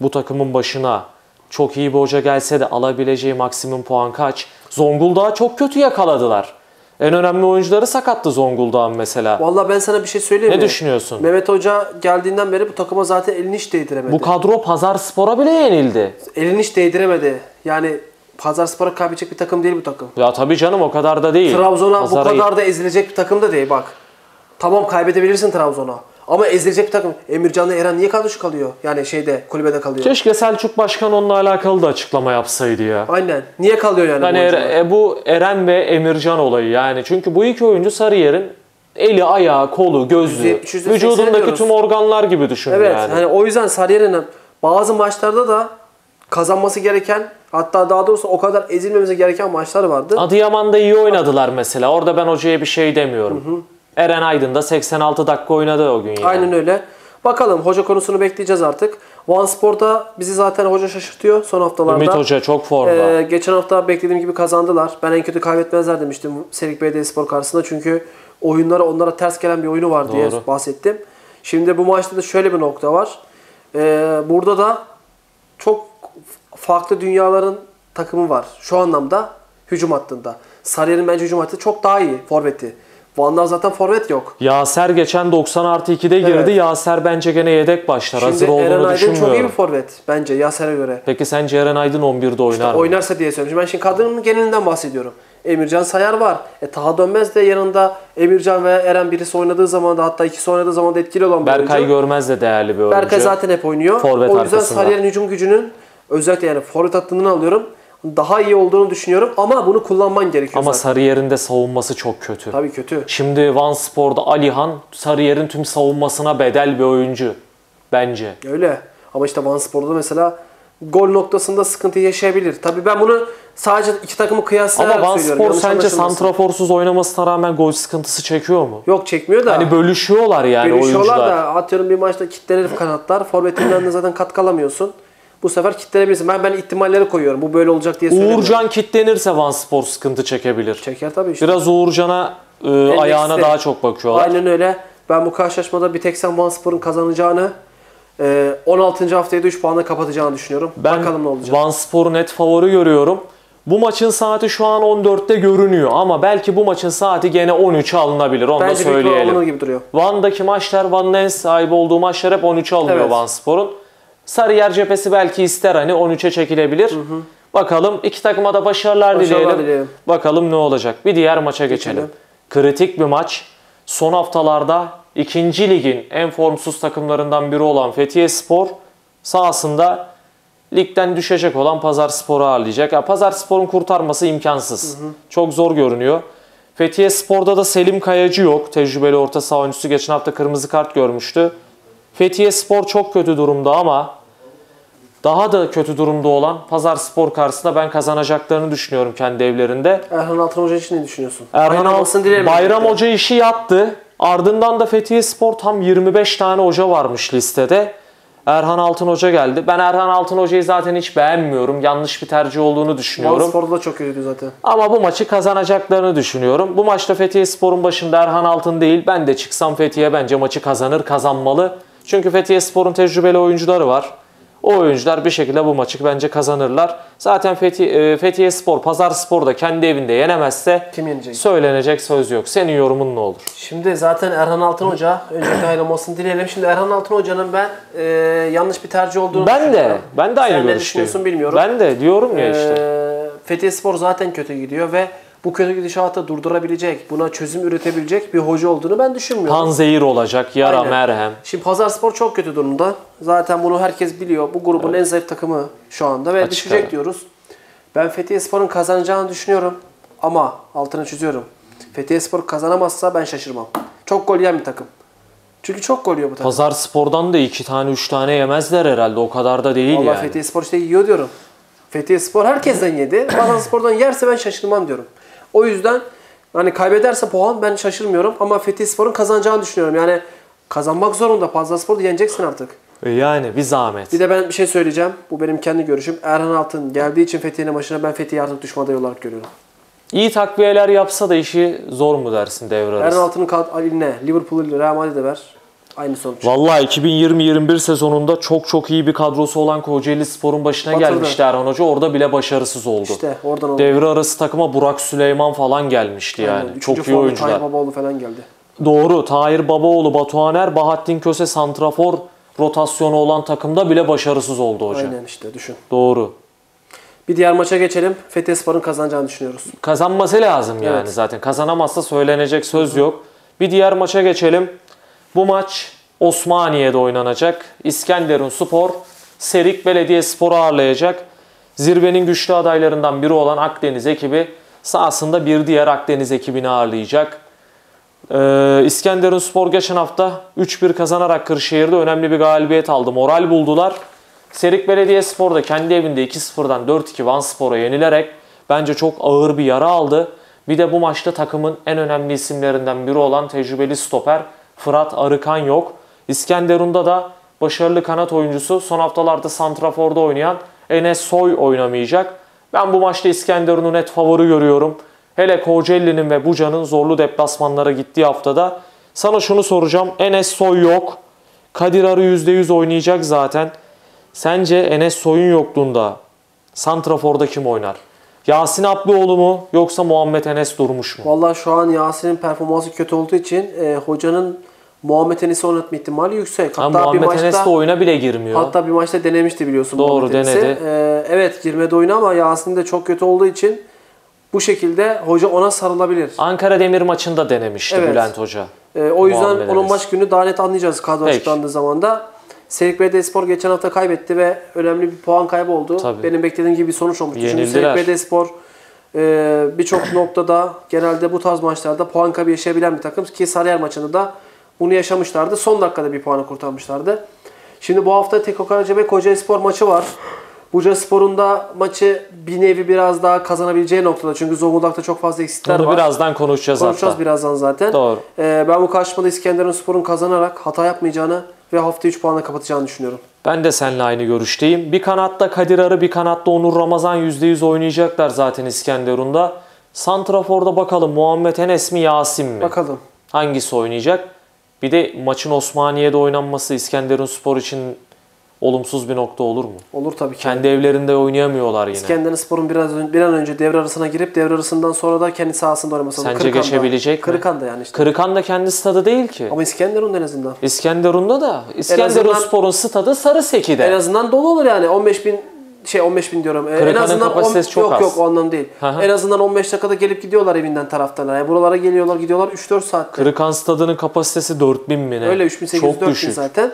bu takımın başına çok iyi bir hoca gelse de alabileceği maksimum puan kaç? Zonguldak'ı çok kötü yakaladılar. En önemli oyuncuları sakattı Zonguldak'ın mesela. Vallahi ben sana bir şey söyleyeyim Ne mi? düşünüyorsun? Mehmet Hoca geldiğinden beri bu takıma zaten elini hiç değdiremedi. Bu kadro Pazar Spor'a bile yenildi. elini hiç değdiremedi. Yani Pazarspor'a kaybedecek bir takım değil bu takım. Ya tabii canım o kadar da değil. Trabzon'a bu Pazar'a- kadar da ezilecek bir takım da değil bak. Tamam kaybedebilirsin Trabzon'a. Ama ezilecek bir takım. Emircan'la Eren niye kadroşu kalıyor? Yani şeyde kulübede kalıyor. Keşke Selçuk Başkan onunla alakalı da açıklama yapsaydı ya. Aynen. Niye kalıyor yani? Yani bu Er- oyuncular? e, bu Eren ve Emircan olayı yani. Çünkü bu iki oyuncu Sarıyer'in eli, ayağı, kolu, seksen vücudundaki tüm organlar gibi düşün Evet. yani. Hani o yüzden Sarıyer'in bazı maçlarda da kazanması gereken hatta daha doğrusu o kadar ezilmemesi gereken maçlar vardı. Adıyaman'da iyi oynadılar mesela. Orada ben hocaya bir şey demiyorum. Eren Aydın da 86 dakika oynadı o gün yani. Aynen öyle. Bakalım hoca konusunu bekleyeceğiz artık. Van Spor'da bizi zaten hoca şaşırtıyor son haftalarda. Ümit Hoca çok formda. Ee, geçen hafta beklediğim gibi kazandılar. Ben en kötü kaybetmezler demiştim Serik Belediyespor karşısında. Çünkü oyunlara onlara ters gelen bir oyunu var diye Doğru. bahsettim. Şimdi bu maçta da şöyle bir nokta var. Ee, burada da çok farklı dünyaların takımı var. Şu anlamda hücum hattında. Sarıyer'in bence hücum hattı çok daha iyi forveti. Van'da zaten forvet yok. Yaser geçen 90 artı 2'de girdi. Evet. Yaser bence gene yedek başlar. Hazır Şimdi Eren olduğunu Aydın çok iyi bir forvet bence Yaser'e göre. Peki sence Eren Aydın 11'de oynar mı? Oynarsa diye söylüyorum. Ben şimdi kadının genelinden bahsediyorum. Emircan Sayar var. E Taha Dönmez de yanında Emircan ve Eren birisi oynadığı zaman da hatta ikisi oynadığı zaman da etkili olan bir Berkay oyuncu. Görmez de değerli bir oyuncu. Berkay zaten hep oynuyor. Forvet o yüzden. Sarıyer'in hücum gücünün özellikle yani forvet hattından alıyorum. Daha iyi olduğunu düşünüyorum ama bunu kullanman gerekiyor Ama zaten. Sarıyer'in de savunması çok kötü. Tabii kötü. Şimdi Van Spor'da Alihan Sarıyer'in tüm savunmasına bedel bir oyuncu. Bence. Öyle. Ama işte Van Spor'da mesela gol noktasında sıkıntı yaşayabilir. Tabii ben bunu sadece iki takımı kıyaslayarak Ama Van söylüyorum. Spor sence santraforsuz oynamasına rağmen gol sıkıntısı çekiyor mu? Yok çekmiyor da. Hani bölüşüyorlar yani Bölüşüyorlar oyuncular. da atıyorum bir maçta kitlenir kanatlar. Forvetinden de zaten katkı alamıyorsun. Bu sefer kitlenebilirsin. Ben ben ihtimalleri koyuyorum. Bu böyle olacak diye söylemiyorum. Uğurcan kitlenirse Van Spor sıkıntı çekebilir. Çeker tabii işte. Biraz Uğurcan'a e, ayağına isterim. daha çok bakıyorlar. Aynen öyle. Ben bu karşılaşmada bir tek sen Van Spor'un kazanacağını e, 16. haftayı da 3 puanla kapatacağını düşünüyorum. Ben Bakalım ne olacak. Van Spor'u net favori görüyorum. Bu maçın saati şu an 14'te görünüyor ama belki bu maçın saati gene 13'e alınabilir. Onu da Bence alınır söyleyelim. gibi duruyor. Van'daki maçlar, Van'ın en sahibi olduğu maçlar hep 13'e alınıyor Evet. Van Spor'un. Sarıyer cephesi belki ister hani 13'e çekilebilir. Bakalım iki takıma da başarılar, Başarılar dileyelim. dileyelim. Bakalım ne olacak. Bir diğer maça geçelim. Geçelim. Kritik bir maç. Son haftalarda ikinci ligin en formsuz takımlarından biri olan Fethiye Spor sahasında ligden düşecek olan Pazar Spor'u ağırlayacak. Ya Pazar Spor'un kurtarması imkansız. Çok zor görünüyor. Fethiye Spor'da da Selim Kayacı yok. Tecrübeli orta saha oyuncusu geçen hafta kırmızı kart görmüştü. Fethiye Spor çok kötü durumda ama daha da kötü durumda olan Pazar Spor karşısında ben kazanacaklarını düşünüyorum kendi evlerinde. Erhan Altın Hoca için ne düşünüyorsun? Erhan Oynamasını Al- dilerim. Bayram Hoca işi yattı. Ardından da Fethiye Spor tam 25 tane hoca varmış listede. Erhan Altın Hoca geldi. Ben Erhan Altın Hoca'yı zaten hiç beğenmiyorum. Yanlış bir tercih olduğunu düşünüyorum. Spor'da da çok kötüydü zaten. Ama bu maçı kazanacaklarını düşünüyorum. Bu maçta Fethiye Spor'un başında Erhan Altın değil. Ben de çıksam Fethiye bence maçı kazanır, kazanmalı. Çünkü Fethiye Spor'un tecrübeli oyuncuları var. O oyuncular bir şekilde bu maçı bence kazanırlar. Zaten Fethiye, e, Fethiye Spor, Pazar Spor da kendi evinde yenemezse Kim yenecek? söylenecek söz yok. Senin yorumun ne olur? Şimdi zaten Erhan Altın Hoca, öncelikle hayırlı olsun dileyelim. Şimdi Erhan Altın Hoca'nın ben e, yanlış bir tercih olduğunu Ben de, ben de aynı Sen ne görüşteyim. düşünüyorsun bilmiyorum. Ben de diyorum ya işte. Ee, Fethiye Spor zaten kötü gidiyor ve bu kötü gidişatı durdurabilecek, buna çözüm üretebilecek bir hoca olduğunu ben düşünmüyorum. Panzehir olacak, yara Aynen. merhem. Şimdi Pazar Spor çok kötü durumda. Zaten bunu herkes biliyor. Bu grubun en zayıf takımı şu anda ve Açık düşecek ara. diyoruz. Ben Fethiye Spor'un kazanacağını düşünüyorum. Ama altını çiziyorum. Fethiye Spor kazanamazsa ben şaşırmam. Çok gol yiyen bir takım. Çünkü çok gol yiyor bu takım. Pazar Spor'dan da iki tane, üç tane yemezler herhalde. O kadar da değil Vallahi yani. Fethiye Spor işte yiyor diyorum. Fethiye Spor herkesten yedi. Pazar Spor'dan yerse ben şaşırmam diyorum. O yüzden hani kaybederse puan ben şaşırmıyorum ama Fethiye Spor'un kazanacağını düşünüyorum. Yani kazanmak zorunda. Pazar Spor'u yeneceksin artık. E Yani bir zahmet. Bir de ben bir şey söyleyeceğim. Bu benim kendi görüşüm. Erhan Altın geldiği için Fethiye'nin başına ben Fethiye'yi artık düşman adayı olarak görüyorum. İyi takviyeler yapsa da işi zor mu dersin devre arası? Erhan Altın'ın kad- eline Liverpool'u Real Madrid'e ver. Aynı sonuç. Vallahi 2020-21 sezonunda çok çok iyi bir kadrosu olan Kocaeli Spor'un başına Batırdı. gelmişti Erhan Hoca. Orada bile başarısız oldu. İşte oradan oldu. Devre arası takıma Burak Süleyman falan gelmişti yani. Aynen. Üçüncü Çok iyi oyuncular. Tayyip Babaoğlu falan geldi. Doğru. Tahir Babaoğlu, Batuhaner, Bahattin Köse, Santrafor rotasyonu olan takımda bile başarısız oldu hoca. Aynen işte düşün. Doğru. Bir diğer maça geçelim. Fethiye Spor'un kazanacağını düşünüyoruz. Kazanması lazım yani Evet. zaten. Kazanamazsa söylenecek söz yok. Bir diğer maça geçelim. Bu maç Osmaniye'de oynanacak. İskenderun Spor, Serik Belediye Spor'u ağırlayacak. Zirvenin güçlü adaylarından biri olan Akdeniz ekibi sahasında bir diğer Akdeniz ekibini ağırlayacak. Ee, İskenderun Spor geçen hafta 3-1 kazanarak Kırşehir'de önemli bir galibiyet aldı. Moral buldular. Serik Belediyespor da kendi evinde 2-0'dan 4-2 Van Spor'a yenilerek bence çok ağır bir yara aldı. Bir de bu maçta takımın en önemli isimlerinden biri olan tecrübeli stoper Fırat Arıkan yok. İskenderun'da da başarılı kanat oyuncusu son haftalarda Santrafor'da oynayan Enes Soy oynamayacak. Ben bu maçta İskenderun'u net favori görüyorum. Hele Kocaeli'nin ve Buca'nın zorlu deplasmanlara gittiği haftada sana şunu soracağım. Enes Soy yok. Kadir Arı %100 oynayacak zaten. Sence Enes Soy'un yokluğunda Santrafor'da kim oynar? Yasin Abdioğlu mu yoksa Muhammed Enes Durmuş mu? Vallahi şu an Yasin'in performansı kötü olduğu için e, hocanın Muhammed Enes'i oynatma ihtimali yüksek. Ha, Hatta bir Muhammed maçta Enes de oyuna bile girmiyor. hatta bir maçta denemişti biliyorsun Doğru, Muhammed Enes'i. denedi. E, evet girmedi oyuna ama Yasin de çok kötü olduğu için bu şekilde hoca ona sarılabilir. Ankara Demir maçında denemişti Evet. Bülent Hoca. E, o yüzden Muhammed onun Enes. maç günü daha net anlayacağız kadro Peki. açıklandığı zaman da. Serik Belediyespor geçen hafta kaybetti ve önemli bir puan kaybı oldu. Tabii. Benim beklediğim gibi bir sonuç olmuştu. Çünkü Yenildiler. Serik Belediyespor e, birçok noktada genelde bu tarz maçlarda puan kaybı yaşayabilen bir takım ki Sarıyer maçında da bunu yaşamışlardı. Son dakikada bir puanı kurtarmışlardı. Şimdi bu hafta Teko Karacabey Kocaelispor maçı var. Buca Spor'un da maçı bir nevi biraz daha kazanabileceği noktada. Çünkü Zonguldak'ta çok fazla eksikler Bunu var. birazdan konuşacağız, Konuşacağız hatta. birazdan zaten. Doğru. Ee, ben bu karşılamada İskenderun Spor'un kazanarak hata yapmayacağını ve haftayı 3 puanla kapatacağını düşünüyorum. Ben de seninle aynı görüşteyim. Bir kanatta Kadir Arı, bir kanatta Onur Ramazan %100 oynayacaklar zaten İskenderun'da. Santrafor'da bakalım Muhammed Enes mi Yasin mi? Bakalım. Hangisi oynayacak? Bir de maçın Osmaniye'de oynanması İskenderun Spor için olumsuz bir nokta olur mu? Olur tabii ki. Kendi evlerinde oynayamıyorlar yine. İskenderun Spor'un biraz bir an önce devre arasına girip devre arasından sonra da kendi sahasında oynaması lazım. Sence Kırıkan'da. geçebilecek mi? Kırıkan'da yani işte. Kırıkan da kendi stadı değil ki. Ama İskenderun en azından. İskenderun'da da. İskenderun azından- Spor'un stadı Sarıseki'de. En azından dolu olur yani. 15 bin şey 15 bin diyorum. Ee, en azından kapasitesi çok yok az. yok o anlam değil. Hı. En azından 15 dakikada gelip gidiyorlar evinden taraftarlar. Yani buralara geliyorlar gidiyorlar 3-4 saatte. Kırıkan stadının kapasitesi 4000 mi ne? Öyle 3800 Çok 4000 düşük. zaten.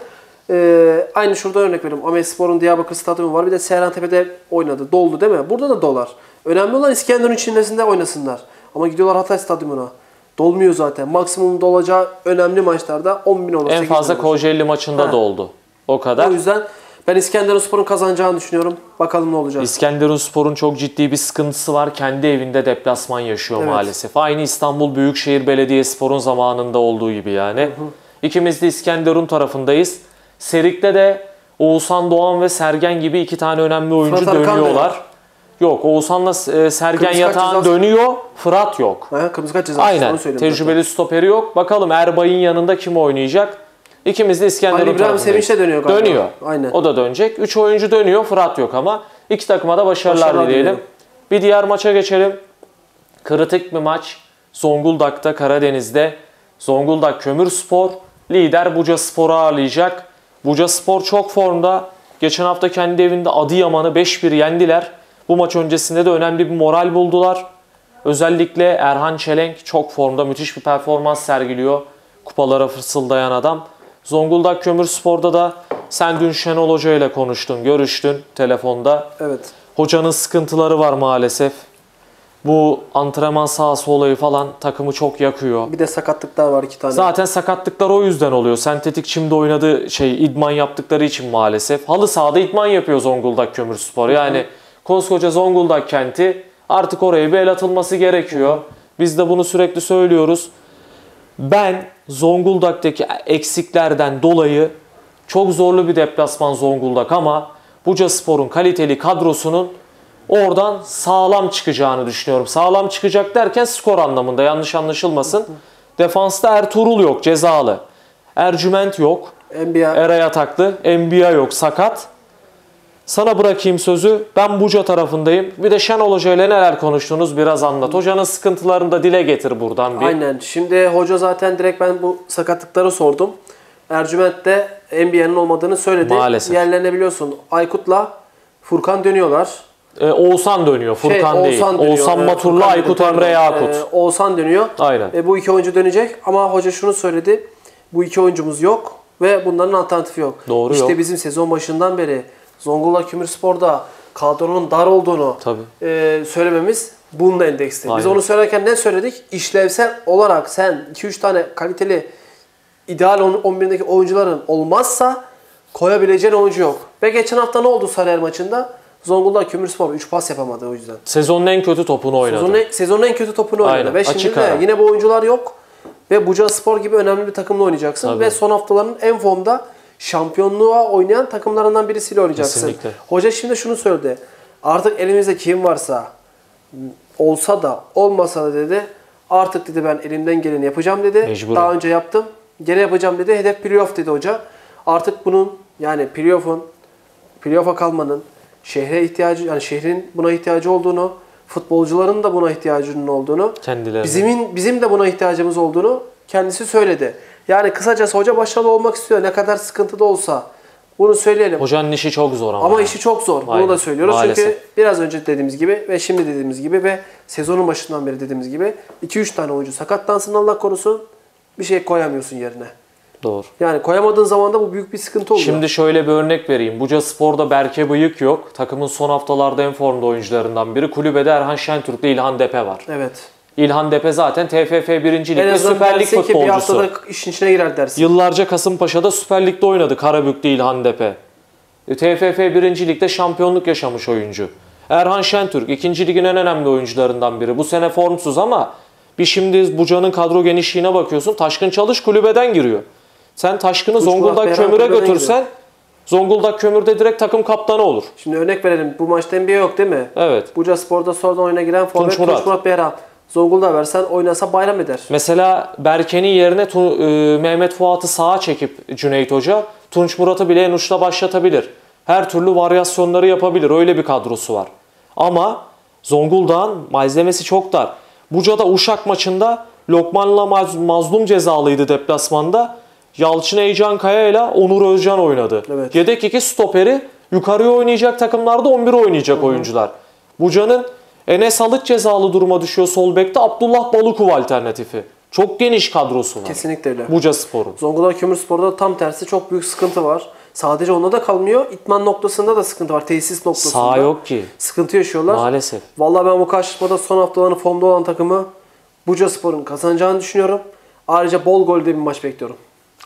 Ee, aynı şurada örnek vereyim. Amespor'un Diyarbakır stadyumu var. Bir de Seyrantepe'de oynadı. Doldu değil mi? Burada da dolar. Önemli olan İskenderun içerisinde oynasınlar. Ama gidiyorlar Hatay stadyumuna. Dolmuyor zaten. Maksimum dolacağı önemli maçlarda 10 bin olur. En 8 bin fazla. Kocaeli maçında Ha. da oldu. O kadar. O yüzden ben İskenderun Spor'un kazanacağını düşünüyorum. Bakalım ne olacak. İskenderun Spor'un çok ciddi bir sıkıntısı var. Kendi evinde deplasman yaşıyor Evet. maalesef. Aynı İstanbul Büyükşehir Belediyespor'un zamanında olduğu gibi yani. İkimiz de İskenderun tarafındayız. Serik'te de Oğuzhan Doğan ve Sergen gibi iki tane önemli oyuncu Fırat dönüyorlar. yok. Yok Oğuzhan'la e, Sergen Kırmızı Yatağan cezası- dönüyor. Fırat yok. Ha, kırmızı kaç cezası Aynen. Tecrübeli stoperi yok. Bakalım Erbay'ın yanında kim oynayacak? İkimiz de İskenderun Ali İbrahim. Sevinç de dönüyor galiba. Dönüyor. Aynen. O da dönecek. 3 oyuncu dönüyor. Fırat yok ama. İki takıma da başarılar, Başarılar dileyelim. dileyelim. Bir diğer maça geçelim. Kritik bir maç. Zonguldak'ta, Karadeniz'de. Zonguldak Kömürspor lider Buca Spor'u ağırlayacak. Buca Spor çok formda. Geçen hafta kendi evinde Adıyaman'ı 5-1 yendiler. Bu maç öncesinde de önemli bir moral buldular. Özellikle Erhan Çelenk çok formda müthiş bir performans sergiliyor. Kupalara fısıldayan adam. Zonguldak Kömürspor'da da sen dün Şenol Hoca ile konuştun, görüştün telefonda. Evet. Hocanın sıkıntıları var maalesef. Bu antrenman sahası olayı falan takımı çok yakıyor. Bir de sakatlıklar var iki tane. Zaten sakatlıklar o yüzden oluyor. Sentetik çimde oynadığı şey idman yaptıkları için maalesef. Halı sahada idman yapıyor Zonguldak Kömürspor. Yani koskoca Zonguldak kenti artık oraya bir el atılması gerekiyor. Biz de bunu sürekli söylüyoruz. Ben Zonguldak'taki eksiklerden dolayı çok zorlu bir deplasman Zonguldak ama Buca Spor'un kaliteli kadrosunun oradan sağlam çıkacağını düşünüyorum. Sağlam çıkacak derken skor anlamında yanlış anlaşılmasın. Defansta Ertuğrul yok cezalı. Ercüment yok. NBA Eray Ataklı. Enbiya yok sakat. Sana bırakayım sözü. Ben Buca tarafındayım. Bir de Şenol Hoca ile neler konuştunuz biraz anlat. Hocanın sıkıntılarını da dile getir buradan bir. Aynen. Şimdi hoca zaten direkt ben bu sakatlıkları sordum. Ercüment de NBA'nin olmadığını söyledi. Maalesef. Yerlerine biliyorsun Aykut'la Furkan dönüyorlar. Ee, Oğuzhan dönüyor. Furkan Şey, değil. Oğuzhan dönüyor. Oğuzhan Batur'la Furkan Aykut Emre. Yakut. Ee, Oğuzhan dönüyor. Aynen. E, bu iki oyuncu dönecek ama hoca şunu söyledi. Bu iki oyuncumuz yok ve bunların alternatifi yok. Doğru, işte yok. bizim sezon başından beri Zonguldak Kömürspor'da kadronun dar olduğunu Tabii. e, söylememiz bununla endeksli. Biz Aynen. onu söylerken ne söyledik? İşlevsel olarak sen 2-3 tane kaliteli ideal on- 11'indeki oyuncuların olmazsa koyabileceğin oyuncu yok. Ve geçen hafta ne oldu Sarıyer maçında? Zonguldak Kömürspor 3 pas yapamadı o yüzden. Sezonun en kötü topunu oynadı. Sezonun en, sezonun en kötü topunu oynadı. Aynen, Ve şimdi açık de ara. yine bu oyuncular yok. Ve Buca Spor gibi önemli bir takımla oynayacaksın. Tabii. Ve son haftaların en formda şampiyonluğa oynayan takımlarından birisiyle oynayacaksın. Kesinlikle. Hoca şimdi şunu söyledi. Artık elimizde kim varsa olsa da olmasa da dedi artık dedi ben elimden geleni yapacağım dedi. Mecburen. Daha önce yaptım. Gene yapacağım dedi. Hedef playoff dedi hoca. Artık bunun yani playoff'un playoff'a kalmanın şehre ihtiyacı yani şehrin buna ihtiyacı olduğunu, futbolcuların da buna ihtiyacının olduğunu, Kendilerine. Bizimin bizim de buna ihtiyacımız olduğunu kendisi söyledi. Yani kısacası hoca başarılı olmak istiyor. Ne kadar sıkıntıda olsa bunu söyleyelim. Hocanın işi çok zor ama. Ama işi çok zor. Bunu Aynen. da söylüyoruz. Maalesef. Çünkü biraz önce dediğimiz gibi ve şimdi dediğimiz gibi ve sezonun başından beri dediğimiz gibi 2-3 tane oyuncu sakatlansın Allah korusun. Bir şey koyamıyorsun yerine. Doğru. Yani koyamadığın zaman da bu büyük bir sıkıntı oluyor. Şimdi şöyle bir örnek vereyim. Buca Spor'da Berke Bıyık yok. Takımın son haftalarda en formda oyuncularından biri. Kulübede Erhan Şentürk ile İlhan Depe var. evet. İlhan Depe zaten TFF 1. En Lig'de Süper Lig dersin ki bir futbolcusu. haftada işin içine girer dersin. Yıllarca Kasımpaşa'da Süper Lig'de oynadı. Karabük'te İlhan Depe. TFF 1. Lig'de şampiyonluk yaşamış oyuncu. Erhan Şentürk 2. ligin en önemli oyuncularından biri. Bu sene formsuz ama bir şimdi Buca'nın kadro genişliğine bakıyorsun. Taşkın Çalış kulübeden giriyor. Sen Taşkın'ı Murat Zonguldak Kömür'e götürsen Zonguldak Kömür'de direkt takım kaptanı olur. Şimdi örnek verelim. Bu maçta NBA yok değil mi? Evet. Buca Spor'da sonradan oyuna giren forvet Tunç Murat. Tunç Murat Behram. Zonguldak'a versen oynasa bayram eder. Mesela Berke'nin yerine Tu- e, Mehmet Fuat'ı sağa çekip Cüneyt Hoca Tunç Murat'ı bile en uçta başlatabilir. Her türlü varyasyonları yapabilir. Öyle bir kadrosu var. Ama Zonguldak'ın malzemesi çok dar. Buca'da Uşak maçında Lokman'la maz- mazlum cezalıydı deplasmanda. Yalçın Eycan Kaya ile Onur Özcan oynadı. Evet. Yedek iki stoperi yukarıya oynayacak takımlarda 11 oynayacak oyuncular. Buca'nın Enes Alıç cezalı duruma düşüyor sol bekte. Abdullah Balıkov alternatifi. Çok geniş kadrosu var. Kesinlikle öyle. Buca Spor'un. Zonguldak Kömürspor'da tam tersi çok büyük sıkıntı var. Sadece onda da kalmıyor. İtman noktasında da sıkıntı var. Tesis noktasında. Sağ yok ki. Sıkıntı yaşıyorlar. Maalesef. Vallahi ben bu karşılaşmada son haftaların formda olan takımı Buca Spor'un kazanacağını düşünüyorum. Ayrıca bol golde bir maç bekliyorum.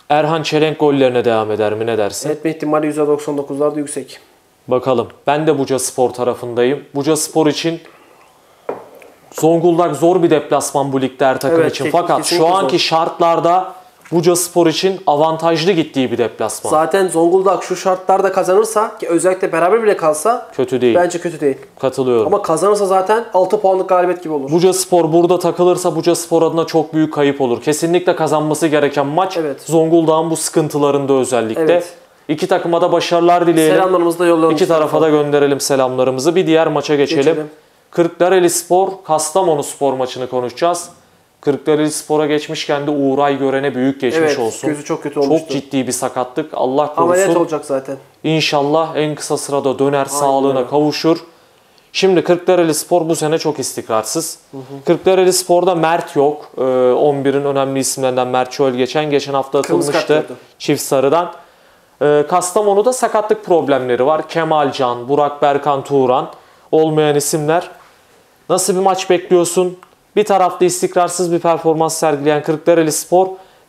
Erhan Çelenk gollerine devam eder mi ne dersin? Etme ihtimali %99'larda yüksek. Bakalım. Ben de Buca Spor tarafındayım. Buca Spor için Zonguldak zor bir deplasman bu ligde her takım Evet, için. Fakat şu anki zor. şartlarda Buca Spor için avantajlı gittiği bir deplasman. Zaten Zonguldak şu şartlarda kazanırsa ki özellikle beraber bile kalsa Kötü değil. bence kötü değil. Katılıyorum. Ama kazanırsa zaten 6 puanlık galibiyet gibi olur. Buca Spor burada takılırsa Buca Spor adına çok büyük kayıp olur. Kesinlikle kazanması gereken maç Evet. Zonguldak'ın bu sıkıntılarında özellikle. Evet. İki takıma da başarılar dileyelim. Selamlarımızı da yollayalım. İki tarafa da gönderelim selamlarımızı. Bir diğer maça geçelim. Geçelim. Kırklareli Spor, Kastamonu Spor maçını konuşacağız. Kırklareli Spor'a geçmişken de Uğray Gören'e büyük geçmiş Evet, olsun. gözü çok kötü olmuştu. Çok ciddi bir sakatlık. Allah Ameliyat korusun. olacak zaten. İnşallah en kısa sırada döner sağlığına kavuşur. Şimdi Kırklareli Spor bu sene çok istikrarsız. Kırklareli Spor'da Mert yok. Ee, 11'in önemli isimlerinden Mert Çöl geçen. Geçen hafta atılmıştı çift sarıdan. Ee, Kastamonu'da sakatlık problemleri var. Kemal Can, Burak Berkan Tuğran olmayan isimler. Nasıl bir maç bekliyorsun? Bir tarafta istikrarsız bir performans sergileyen Kırklareli Spor.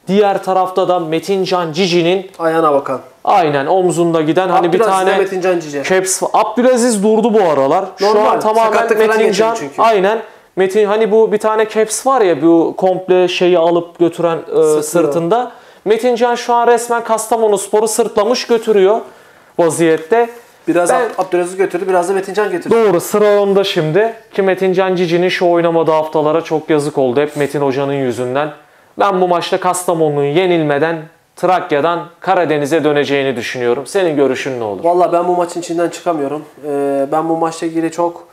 Diğer tarafta da Metin Can Cici'nin Ayağına bakan. aynen omzunda giden hani bir tane Metin Can Cice. Caps Abdülaziz durdu bu aralar. Şu Normal, an tamamen sakatlık falan Metin geçirdi Can çünkü. aynen Metin hani bu bir tane caps var ya bu komple şeyi alıp götüren e, sırtında. Metin Can şu an resmen Kastamonu Spor'u sırtlamış götürüyor vaziyette. Biraz Ben- Ab- Abdülaziz götürdü, biraz da Metin Can getirdi. Doğru sıra onda şimdi. Ki Metin Can Cici'nin şu oynamadığı haftalara çok yazık oldu. Hep Metin Hoca'nın yüzünden. Ben bu maçta Kastamonu'nun yenilmeden Trakya'dan Karadeniz'e döneceğini düşünüyorum. Senin görüşün ne olur? Valla ben bu maçın içinden çıkamıyorum. Ee, ben bu maçla ilgili çok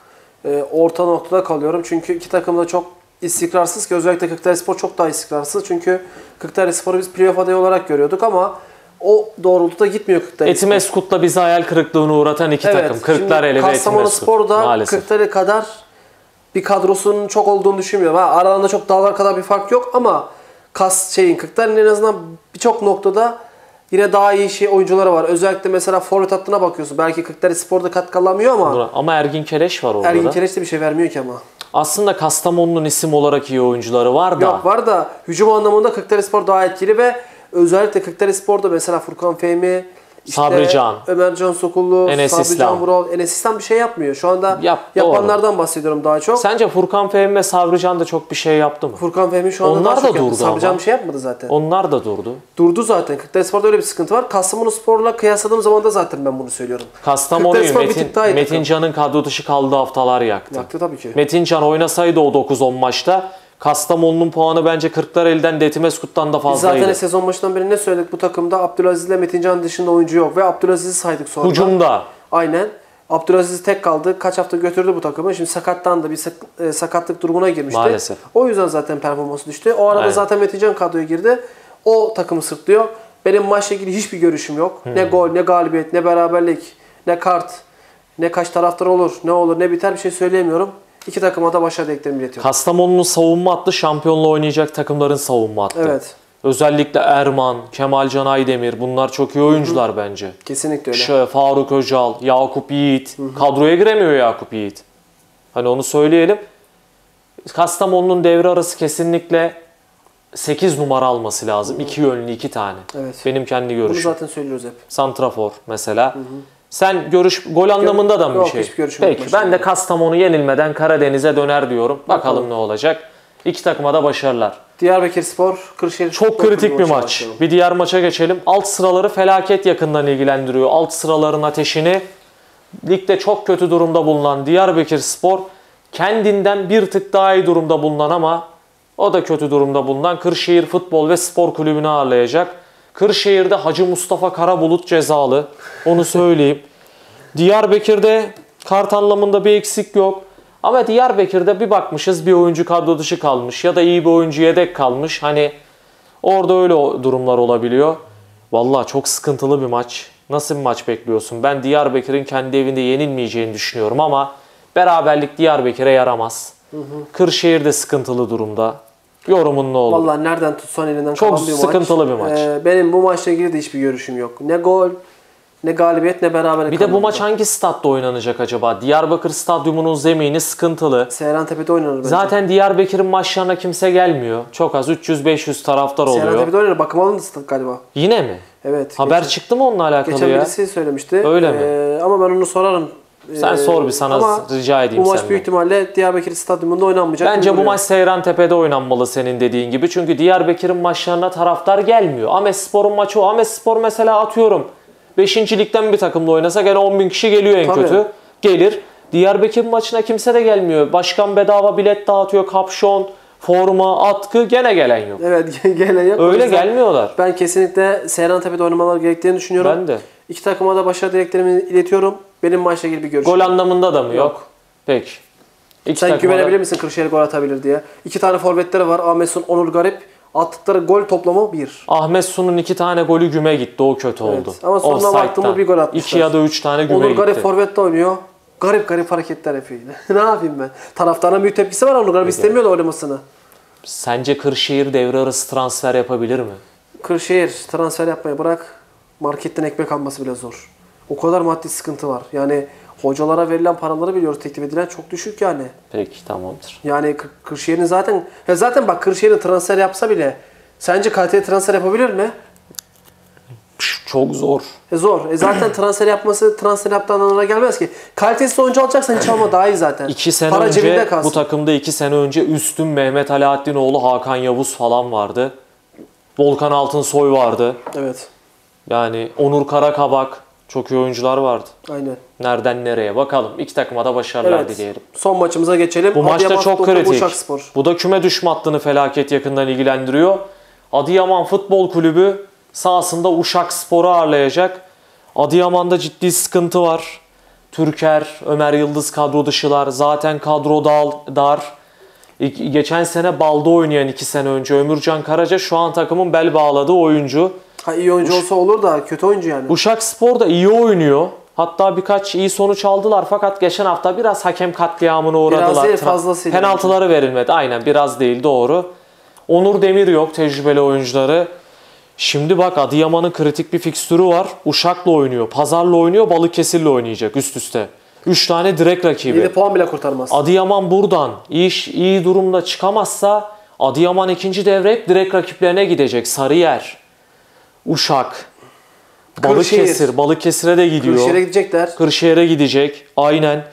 e, orta noktada kalıyorum. Çünkü iki takım da çok istikrarsız ki özellikle Kırklarelispor çok daha istikrarsız. Çünkü Kırklarelispor'u biz playoff adayı olarak görüyorduk ama o doğrultuda gitmiyor Kırklarelispor. Etimeskut'la bizi hayal kırıklığına uğratan iki takım. Kırklareli ve Kastamonu Etimeskut. Spor da Maalesef. Kırklareli kadar bir kadrosunun çok olduğunu düşünmüyorum. Ha, aralarında çok dağlar kadar bir fark yok ama Kas şeyin Kırklareli'nin en azından birçok noktada yine daha iyi şey oyuncuları var. Özellikle mesela forvet hattına bakıyorsun. Belki Kırklareli Spor'da katkı alamıyor ama Ama Ergin Keleş var orada Ergin da. Keleş de bir şey vermiyor ki ama. Aslında Kastamonu'nun isim olarak iyi oyuncuları var da. Yok var da hücum anlamında Kırklareli Spor daha etkili ve özellikle Kırklareli Spor'da mesela Furkan Fehmi, İşte Sabrican. Ömercan Sokullu, Enes Sabrican İslam. Vural. Enes İslam bir şey yapmıyor. Şu anda Yap, yapanlardan bahsediyorum daha çok. Sence Furkan Fehmi ve Sabrican da çok bir şey yaptı mı? Furkan Fehmi şu anda Onlar daha da çok yaptı. durdu Sabrican ama. bir şey yapmadı zaten. Onlar da durdu. Durdu zaten. Kırklarelispor'da öyle bir sıkıntı var. Kastamonu Spor'la kıyasladığım zaman da zaten ben bunu söylüyorum. Kastamonu'yu Metin, Metin. Can'ın kadro dışı kaldığı haftalar yaktı. Yaktı tabii ki. Metin Can oynasaydı o 9-10 maçta Kastamonu'nun puanı bence Kırklareli'den de Etimeskut'tan da Biz fazlaydı. zaten sezon başından beri ne söyledik bu takımda? Abdülaziz ile Metincan dışında oyuncu yok. Ve Abdülaziz'i saydık sonra. Hucumda. Aynen. Abdülaziz tek kaldı. Kaç hafta götürdü bu takımı. Şimdi sakatlandı. Bir sak- e, sakatlık durumuna girmişti. Maalesef. O yüzden zaten performansı düştü. O arada Aynen. zaten Metincan kadroya girdi. O takımı sırtlıyor. Benim maçla ilgili hiçbir görüşüm yok. Hmm. Ne gol, ne galibiyet, ne beraberlik, ne kart, ne kaç taraftar olur, ne olur, ne biter bir şey söyleyemiyorum. İki takıma da başarı dileklerimi iletiyorum. Kastamonu'nun savunma hattı şampiyonla oynayacak takımların savunma hattı. Evet. Özellikle Erman, Kemalcan Aydemir bunlar çok iyi oyuncular bence. Kesinlikle öyle. Şu Faruk Öcal, Yakup Yiğit. Kadroya giremiyor Yakup Yiğit. Hani onu söyleyelim. Kastamonu'nun devre arası kesinlikle 8 numara alması lazım. İki yönlü iki tane. Evet. Benim kendi Bunu görüşüm. zaten söylüyoruz hep. Santrafor mesela. Sen görüş gol anlamında da mı Yok, bir şey? hiçbir görüşüm yok Peki ben de Kastamonu yenilmeden Karadeniz'e döner diyorum. Bakalım, ne olacak. İki takıma da başarılar. Diyarbakır Spor, Kırşehir Çok Futbol kritik bir maçına maç. başlayalım. Bir diğer maça geçelim. Alt sıraları felaket yakından ilgilendiriyor. Alt sıraların ateşini ligde çok kötü durumda bulunan Diyarbakır Spor kendinden bir tık daha iyi durumda bulunan ama o da kötü durumda bulunan Kırşehir Futbol ve Spor Kulübü'nü ağırlayacak. Kırşehir'de Hacı Mustafa Karabulut cezalı. Onu söyleyeyim. Diyarbakır'da kart anlamında bir eksik yok. Ama Diyarbakır'da bir bakmışız bir oyuncu kadro dışı kalmış ya da iyi bir oyuncu yedek kalmış. Hani orada öyle durumlar olabiliyor. Vallahi çok sıkıntılı bir maç. Nasıl bir maç bekliyorsun? Ben Diyarbakır'ın kendi evinde yenilmeyeceğini düşünüyorum ama beraberlik Diyarbakır'a yaramaz. Kırşehir de sıkıntılı durumda. Yorumun ne olur? Vallahi nereden tutsan elinden Çok kalan bir maç. sıkıntılı bir maç. Ee, benim bu maçla ilgili de hiçbir görüşüm yok. Ne gol, ne galibiyet, ne beraberlik. bir de bu maç hangi statta oynanacak acaba? Diyarbakır stadyumunun zemini sıkıntılı. Seyrantepe'de oynanır bence. Zaten Diyarbakır'ın maçlarına kimse gelmiyor. Çok az 300-500 taraftar oluyor. Seyrantepe'de oynanır. Bakım alındı stat galiba. Yine mi? Evet. Haber geçen, çıktı mı onunla alakalı Geçen ya? birisi söylemişti. Öyle mi? Ee, ama ben onu sorarım. Sen Ee, sor bir sana ama rica edeyim Bu maç senden. büyük ihtimalle Diyarbakır Stadyumunda oynanmayacak. Bence bu maç Seyrantepe'de oynanmalı senin dediğin gibi. Çünkü Diyarbakır'ın maçlarına taraftar gelmiyor. Amespor'un maçı o. Amespor mesela atıyorum. 5. ligden bir takımla oynasa gene 10 bin kişi geliyor en Tabii. kötü. Gelir. Diyarbakır maçına kimse de gelmiyor. Başkan bedava bilet dağıtıyor. Kapşon, forma, atkı gene gelen yok. Evet gene yok. Öyle gelmiyorlar. Ben kesinlikle Seyrantepe'de oynamaları gerektiğini düşünüyorum. Ben de. İki takıma da başarı dileklerimi iletiyorum. Benim maçla ilgili bir görüşüm. Gol anlamında da mı yok? Yok. Peki. İki Sen takıma da- güvenebilir misin Kırşehir gol atabilir diye? İki tane forvetleri var. Ahmetsun, Onur Garip. Attıkları gol toplamı bir. Ahmet Su'nun iki tane golü güme gitti. O kötü Evet. oldu. Ama baktım mı bir gol atmışlar. İki ya da üç tane güme Onur gitti. Garip forvette oynuyor. Garip garip hareketler yapıyor. ne yapayım ben? Taraftarına büyük tepkisi var Onur Garip istemiyor da oynamasını. Sence Kırşehir devre arası transfer yapabilir mi? Kırşehir transfer yapmayı bırak. Marketten ekmek alması bile zor. O kadar maddi sıkıntı var. Yani hocalara verilen paraları biliyoruz teklif edilen çok düşük yani. Peki tamamdır. Yani Kır- Kırşehir'in zaten ya zaten bak Kırşehir'in transfer yapsa bile sence kaliteli transfer yapabilir mi? Çok zor. E zor. E zaten transfer yapması transfer yaptığı anlamına gelmez ki. Kalitesiz oyuncu alacaksan hiç alma daha iyi zaten. İki sene Para önce bu takımda iki sene önce üstün Mehmet Alaaddinoğlu, Hakan Yavuz falan vardı. Volkan Altınsoy vardı. Evet. Yani Onur Karakabak. Çok iyi oyuncular vardı. Aynen. Nereden nereye bakalım. İki takıma da başarılar Evet. dileyelim. Son maçımıza geçelim. Bu maçta Adıyaman çok Futbol Kulübü kritik. Bu da küme düşme hattını felaket yakından ilgilendiriyor. Adıyaman Futbol Kulübü sahasında Uşak Spor'u ağırlayacak. Adıyaman'da ciddi sıkıntı var. Türker, Ömer Yıldız kadro dışılar. Zaten kadro dar. Geçen sene Balda oynayan iki sene önce Ömürcan Karaca şu an takımın bel bağladığı oyuncu. Ha, iyi oyuncu olsa olur da kötü oyuncu yani. Uşak Spor da iyi oynuyor. Hatta birkaç iyi sonuç aldılar fakat geçen hafta biraz hakem katliamına uğradılar. değil, Tra- fazlasıyla. Penaltıları verilmedi. Aynen biraz değil doğru. Onur Demir yok tecrübeli oyuncuları. Şimdi bak Adıyaman'ın kritik bir fikstürü var. Uşak'la oynuyor, Pazar'la oynuyor, Balıkesir'le oynayacak üst üste. 3 tane direkt rakibi. 7 puan bile kurtarmaz. Adıyaman buradan iyi, iyi durumda çıkamazsa Adıyaman ikinci devre hep direkt rakiplerine gidecek. Sarıyer, Uşak. Balıkesir, Balıkesir'e de gidiyor. Kırşehir'e gidecekler. Kırşehir'e gidecek. Aynen.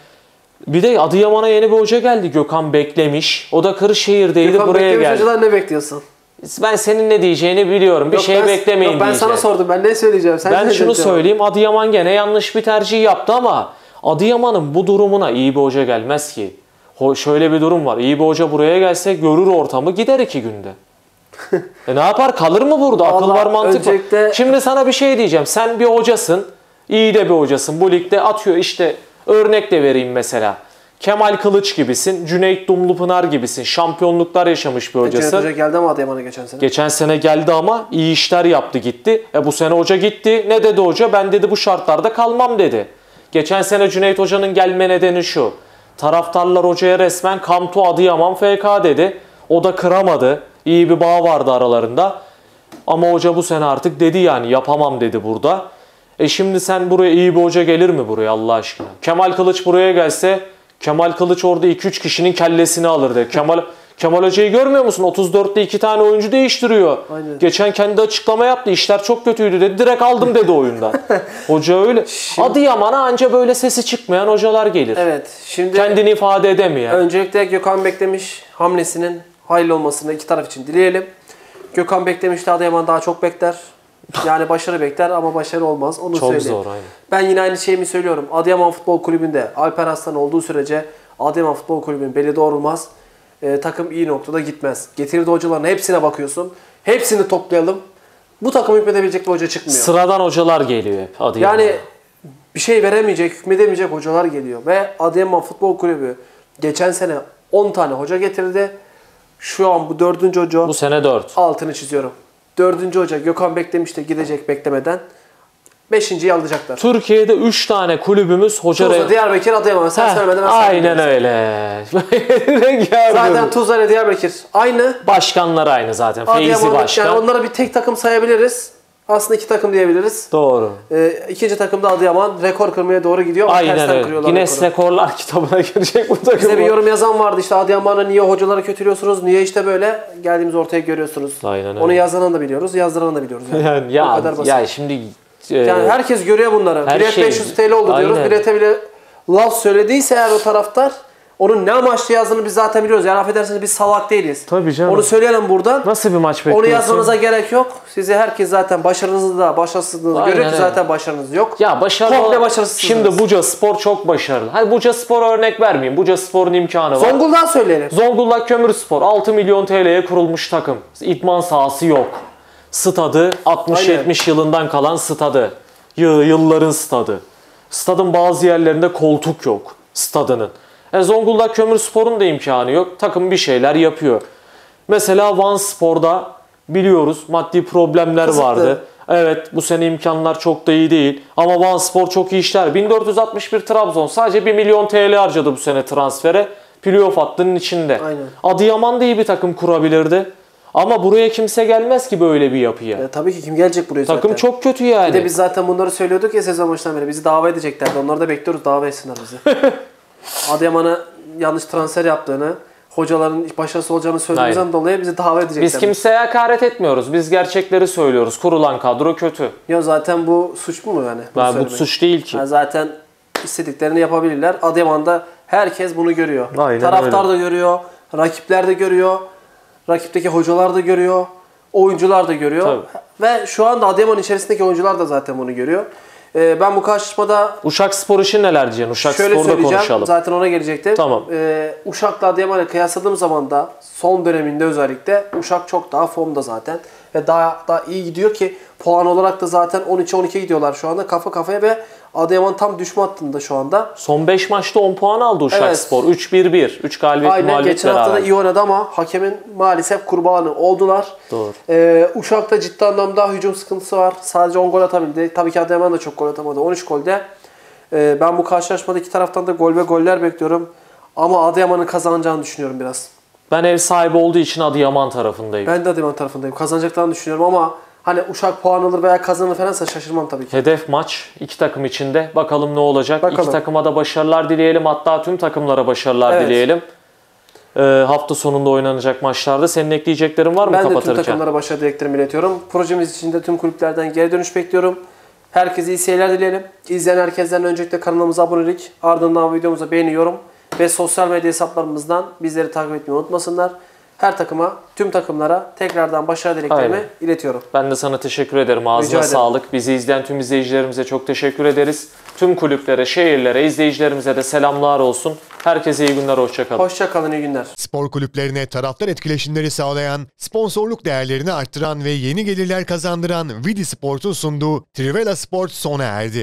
Bir de Adıyaman'a yeni bir hoca geldi. Gökhan Beklemiş. O da Kırşehir'deydi. Gökhan buraya Beklemiş geldi. hocadan ne bekliyorsun? Ben senin ne diyeceğini biliyorum. Bir Yok, şey ben- beklemeyin yok, Ben sana diyeceğim. sordum. Ben ne söyleyeceğim? Sen Ben ne şunu söyleyeyim. Adıyaman gene yanlış bir tercih yaptı ama Adıyaman'ın bu durumuna iyi bir hoca gelmez ki. Ho- şöyle bir durum var. İyi bir hoca buraya gelse görür ortamı gider iki günde. e ne yapar? Kalır mı burada? Akıl Vallahi var mantık var. öncelikle- Şimdi sana bir şey diyeceğim. Sen bir hocasın. iyi de bir hocasın. Bu ligde atıyor işte örnek de vereyim mesela. Kemal Kılıç gibisin. Cüneyt Dumlupınar gibisin. Şampiyonluklar yaşamış bir Cüneyt hocası. Hoca geldi ama Adıyaman'a geçen sene. Geçen sene geldi ama iyi işler yaptı gitti. E bu sene hoca gitti. Ne dedi hoca? Ben dedi bu şartlarda kalmam dedi. Geçen sene Cüneyt Hoca'nın gelme nedeni şu. Taraftarlar hocaya resmen Kamtu Adıyaman FK dedi. O da kıramadı. İyi bir bağ vardı aralarında. Ama hoca bu sene artık dedi yani yapamam dedi burada. E şimdi sen buraya iyi bir hoca gelir mi buraya Allah aşkına? Kemal Kılıç buraya gelse Kemal Kılıç orada 2-3 kişinin kellesini alır de. Kemal Kemal Hoca'yı görmüyor musun? 34'te 2 tane oyuncu değiştiriyor. Aynen. Geçen kendi açıklama yaptı. İşler çok kötüydü dedi. Direkt aldım dedi oyundan. Hoca öyle. Adıyaman'a anca böyle sesi çıkmayan hocalar gelir. Evet. Şimdi Kendini ifade edemeyen. öncelikle Gökhan Beklemiş hamlesinin hayırlı olmasını iki taraf için dileyelim. Gökhan Beklemiş de Adıyaman daha çok bekler. Yani başarı bekler ama başarı olmaz. Onu Çok söyleyeyim. zor aynen. Ben yine aynı şeyimi söylüyorum. Adıyaman Futbol Kulübü'nde Alper Aslan olduğu sürece Adıyaman Futbol Kulübü'nün beli doğrulmaz. Ee, takım iyi noktada gitmez. Getirdiği hocaların hepsine bakıyorsun. Hepsini toplayalım. Bu takım hükmedebilecek bir hoca çıkmıyor. Sıradan hocalar geliyor hep Adıyaman'a. Yani bir şey veremeyecek, hükmedemeyecek hocalar geliyor. Ve Adıyaman Futbol Kulübü geçen sene 10 tane hoca getirdi. Şu an bu dördüncü hoca bu sene 4. altını çiziyorum. Dördüncü hoca Gökhan Beklemiş de gidecek beklemeden. Beşinciyi alacaklar. Türkiye'de 3 tane kulübümüz hoca Tuzla, re- Diyarbakır, Adıyaman. Sen Heh, söylemeden ben Aynen öyle. Zaten Tuzla ile Diyarbakır aynı. Başkanlar aynı zaten. Feyzi Adıyaman Başkan. yani onlara bir tek takım sayabiliriz. Aslında iki takım diyebiliriz. Doğru. Ee, ikinci takımda Adıyaman rekor kırmaya doğru gidiyor ama Aynen tersten öyle. kırıyorlar Guinness rekoru. Rekorlar kitabına girecek bu takım. Bize bir yorum yazan vardı işte Adıyaman'a niye hocaları kötülüyorsunuz, niye işte böyle geldiğimiz ortaya görüyorsunuz. Aynen öyle. Onu yazdıranı da biliyoruz, yazdıranı da biliyoruz. Yani, Yani ya, kadar basit. ya şimdi e, Yani herkes görüyor bunları. her Bilet şey- 500 TL oldu diyoruz. Aynen. Bilete bile laf söylediyse eğer o taraftar onun ne amaçlı yazdığını biz zaten biliyoruz. Yani affedersiniz biz salak değiliz. Tabii canım. Onu söyleyelim buradan. nasıl bir maç Onu bekliyorsun? yazmanıza gerek yok. Size herkes zaten başarınızı da başarısızlığınızı Aynen görüyor ki zaten başarınız yok. Ya başarılı. Komple başarısızsınız. Şimdi Buca Spor çok başarılı. Hadi Buca Spor'a örnek vermeyeyim. Buca Spor'un imkanı var. Zonguldak'ı söyleyelim. Zonguldak Kömürspor 6 milyon TL'ye kurulmuş takım. İtman sahası yok. Stadı 60-70 yılından kalan stadı. Yı- Yılların stadı. Stadın bazı yerlerinde koltuk yok stadının. E Zonguldak Kömürspor'un da imkanı yok. Takım bir şeyler yapıyor. Mesela Van Spor'da biliyoruz maddi problemler Kısıtlı. vardı. Evet bu sene imkanlar çok da iyi değil. Ama Van Spor çok iyi işler. 1461 Trabzon sadece 1 milyon TL harcadı bu sene transfere. Playoff hattının içinde. Aynen. Adıyaman da iyi bir takım kurabilirdi. Ama buraya kimse gelmez ki böyle bir yapıya. E, tabii ki kim gelecek buraya zaten. Takım çok kötü yani. Bir de biz zaten bunları söylüyorduk ya sezon başından beri. Bizi dava edeceklerdi. Onları da bekliyoruz. Dava etsinler bizi. Adıyaman'a yanlış transfer yaptığını, hocaların başarısız olacağını söylediğimizden Aynen. dolayı bizi dava edecekler. Biz kimseye hakaret etmiyoruz. Biz gerçekleri söylüyoruz. Kurulan kadro kötü. Ya zaten bu suç mu yani? Ben bu suç değil ki. Yani zaten istediklerini yapabilirler. Adıyaman'da herkes bunu görüyor. Aynen Taraftar öyle. da görüyor, rakipler de görüyor, rakipteki hocalar da görüyor, oyuncular da görüyor. Ve şu anda Adıyaman içerisindeki oyuncular da zaten bunu görüyor. Ee, ben bu karşılaşmada Uşak Spor için neler diyeceksin? Uşak Şöyle Spor'da söyleyeceğim. konuşalım. Zaten ona gelecektim. Tamam. Ee, Uşak'la Adıyaman'ı kıyasladığım zaman da son döneminde özellikle Uşak çok daha formda zaten. Ve daha daha iyi gidiyor ki puan olarak da zaten 13-12 gidiyorlar şu anda kafa kafaya ve Adıyaman tam düşme hattında şu anda. Son 5 maçta 10 puan aldı Uşak Evet. Spor. 3-1-1. 3 galibiyet Aynen mağlubiyet geçen hafta da iyi oynadı ama hakemin maalesef kurbanı oldular. Doğru. Ee, Uşak'ta ciddi anlamda hücum sıkıntısı var. Sadece 10 gol atabildi. Tabii ki Adıyaman da çok gol atamadı. 13 golde. Ee, ben bu karşılaşmada iki taraftan da gol ve goller bekliyorum. Ama Adıyaman'ın kazanacağını düşünüyorum biraz. Ben ev sahibi olduğu için Adıyaman tarafındayım. Ben de Adıyaman tarafındayım. Kazanacaklarını düşünüyorum ama hani Uşak puan alır veya kazanır falansa şaşırmam tabii ki. Hedef maç iki takım içinde. Bakalım ne olacak. Bakalım. İki takıma da başarılar dileyelim. Hatta tüm takımlara başarılar Evet. dileyelim. Ee, hafta sonunda oynanacak maçlarda. Senin ekleyeceklerin var mı Ben de tüm kapatırken? takımlara başarı dileklerimi iletiyorum. Projemiz için de tüm kulüplerden geri dönüş bekliyorum. Herkese iyi seyirler dileyelim. İzleyen herkesten öncelikle kanalımıza abonelik, ardından videomuza beğeni, yorum ve sosyal medya hesaplarımızdan bizleri takip etmeyi unutmasınlar. Her takıma, tüm takımlara tekrardan başarı dileklerimi Aynen. iletiyorum. Ben de sana teşekkür ederim. Ağzına Rica ederim. sağlık. Bizi izleyen tüm izleyicilerimize çok teşekkür ederiz. Tüm kulüplere, şehirlere, izleyicilerimize de selamlar olsun. Herkese iyi günler, hoşçakalın. Hoşça kalın, iyi günler. Spor kulüplerine taraftar etkileşimleri sağlayan, sponsorluk değerlerini arttıran ve yeni gelirler kazandıran Vidi Sport'un sunduğu Trivela Sport sona erdi.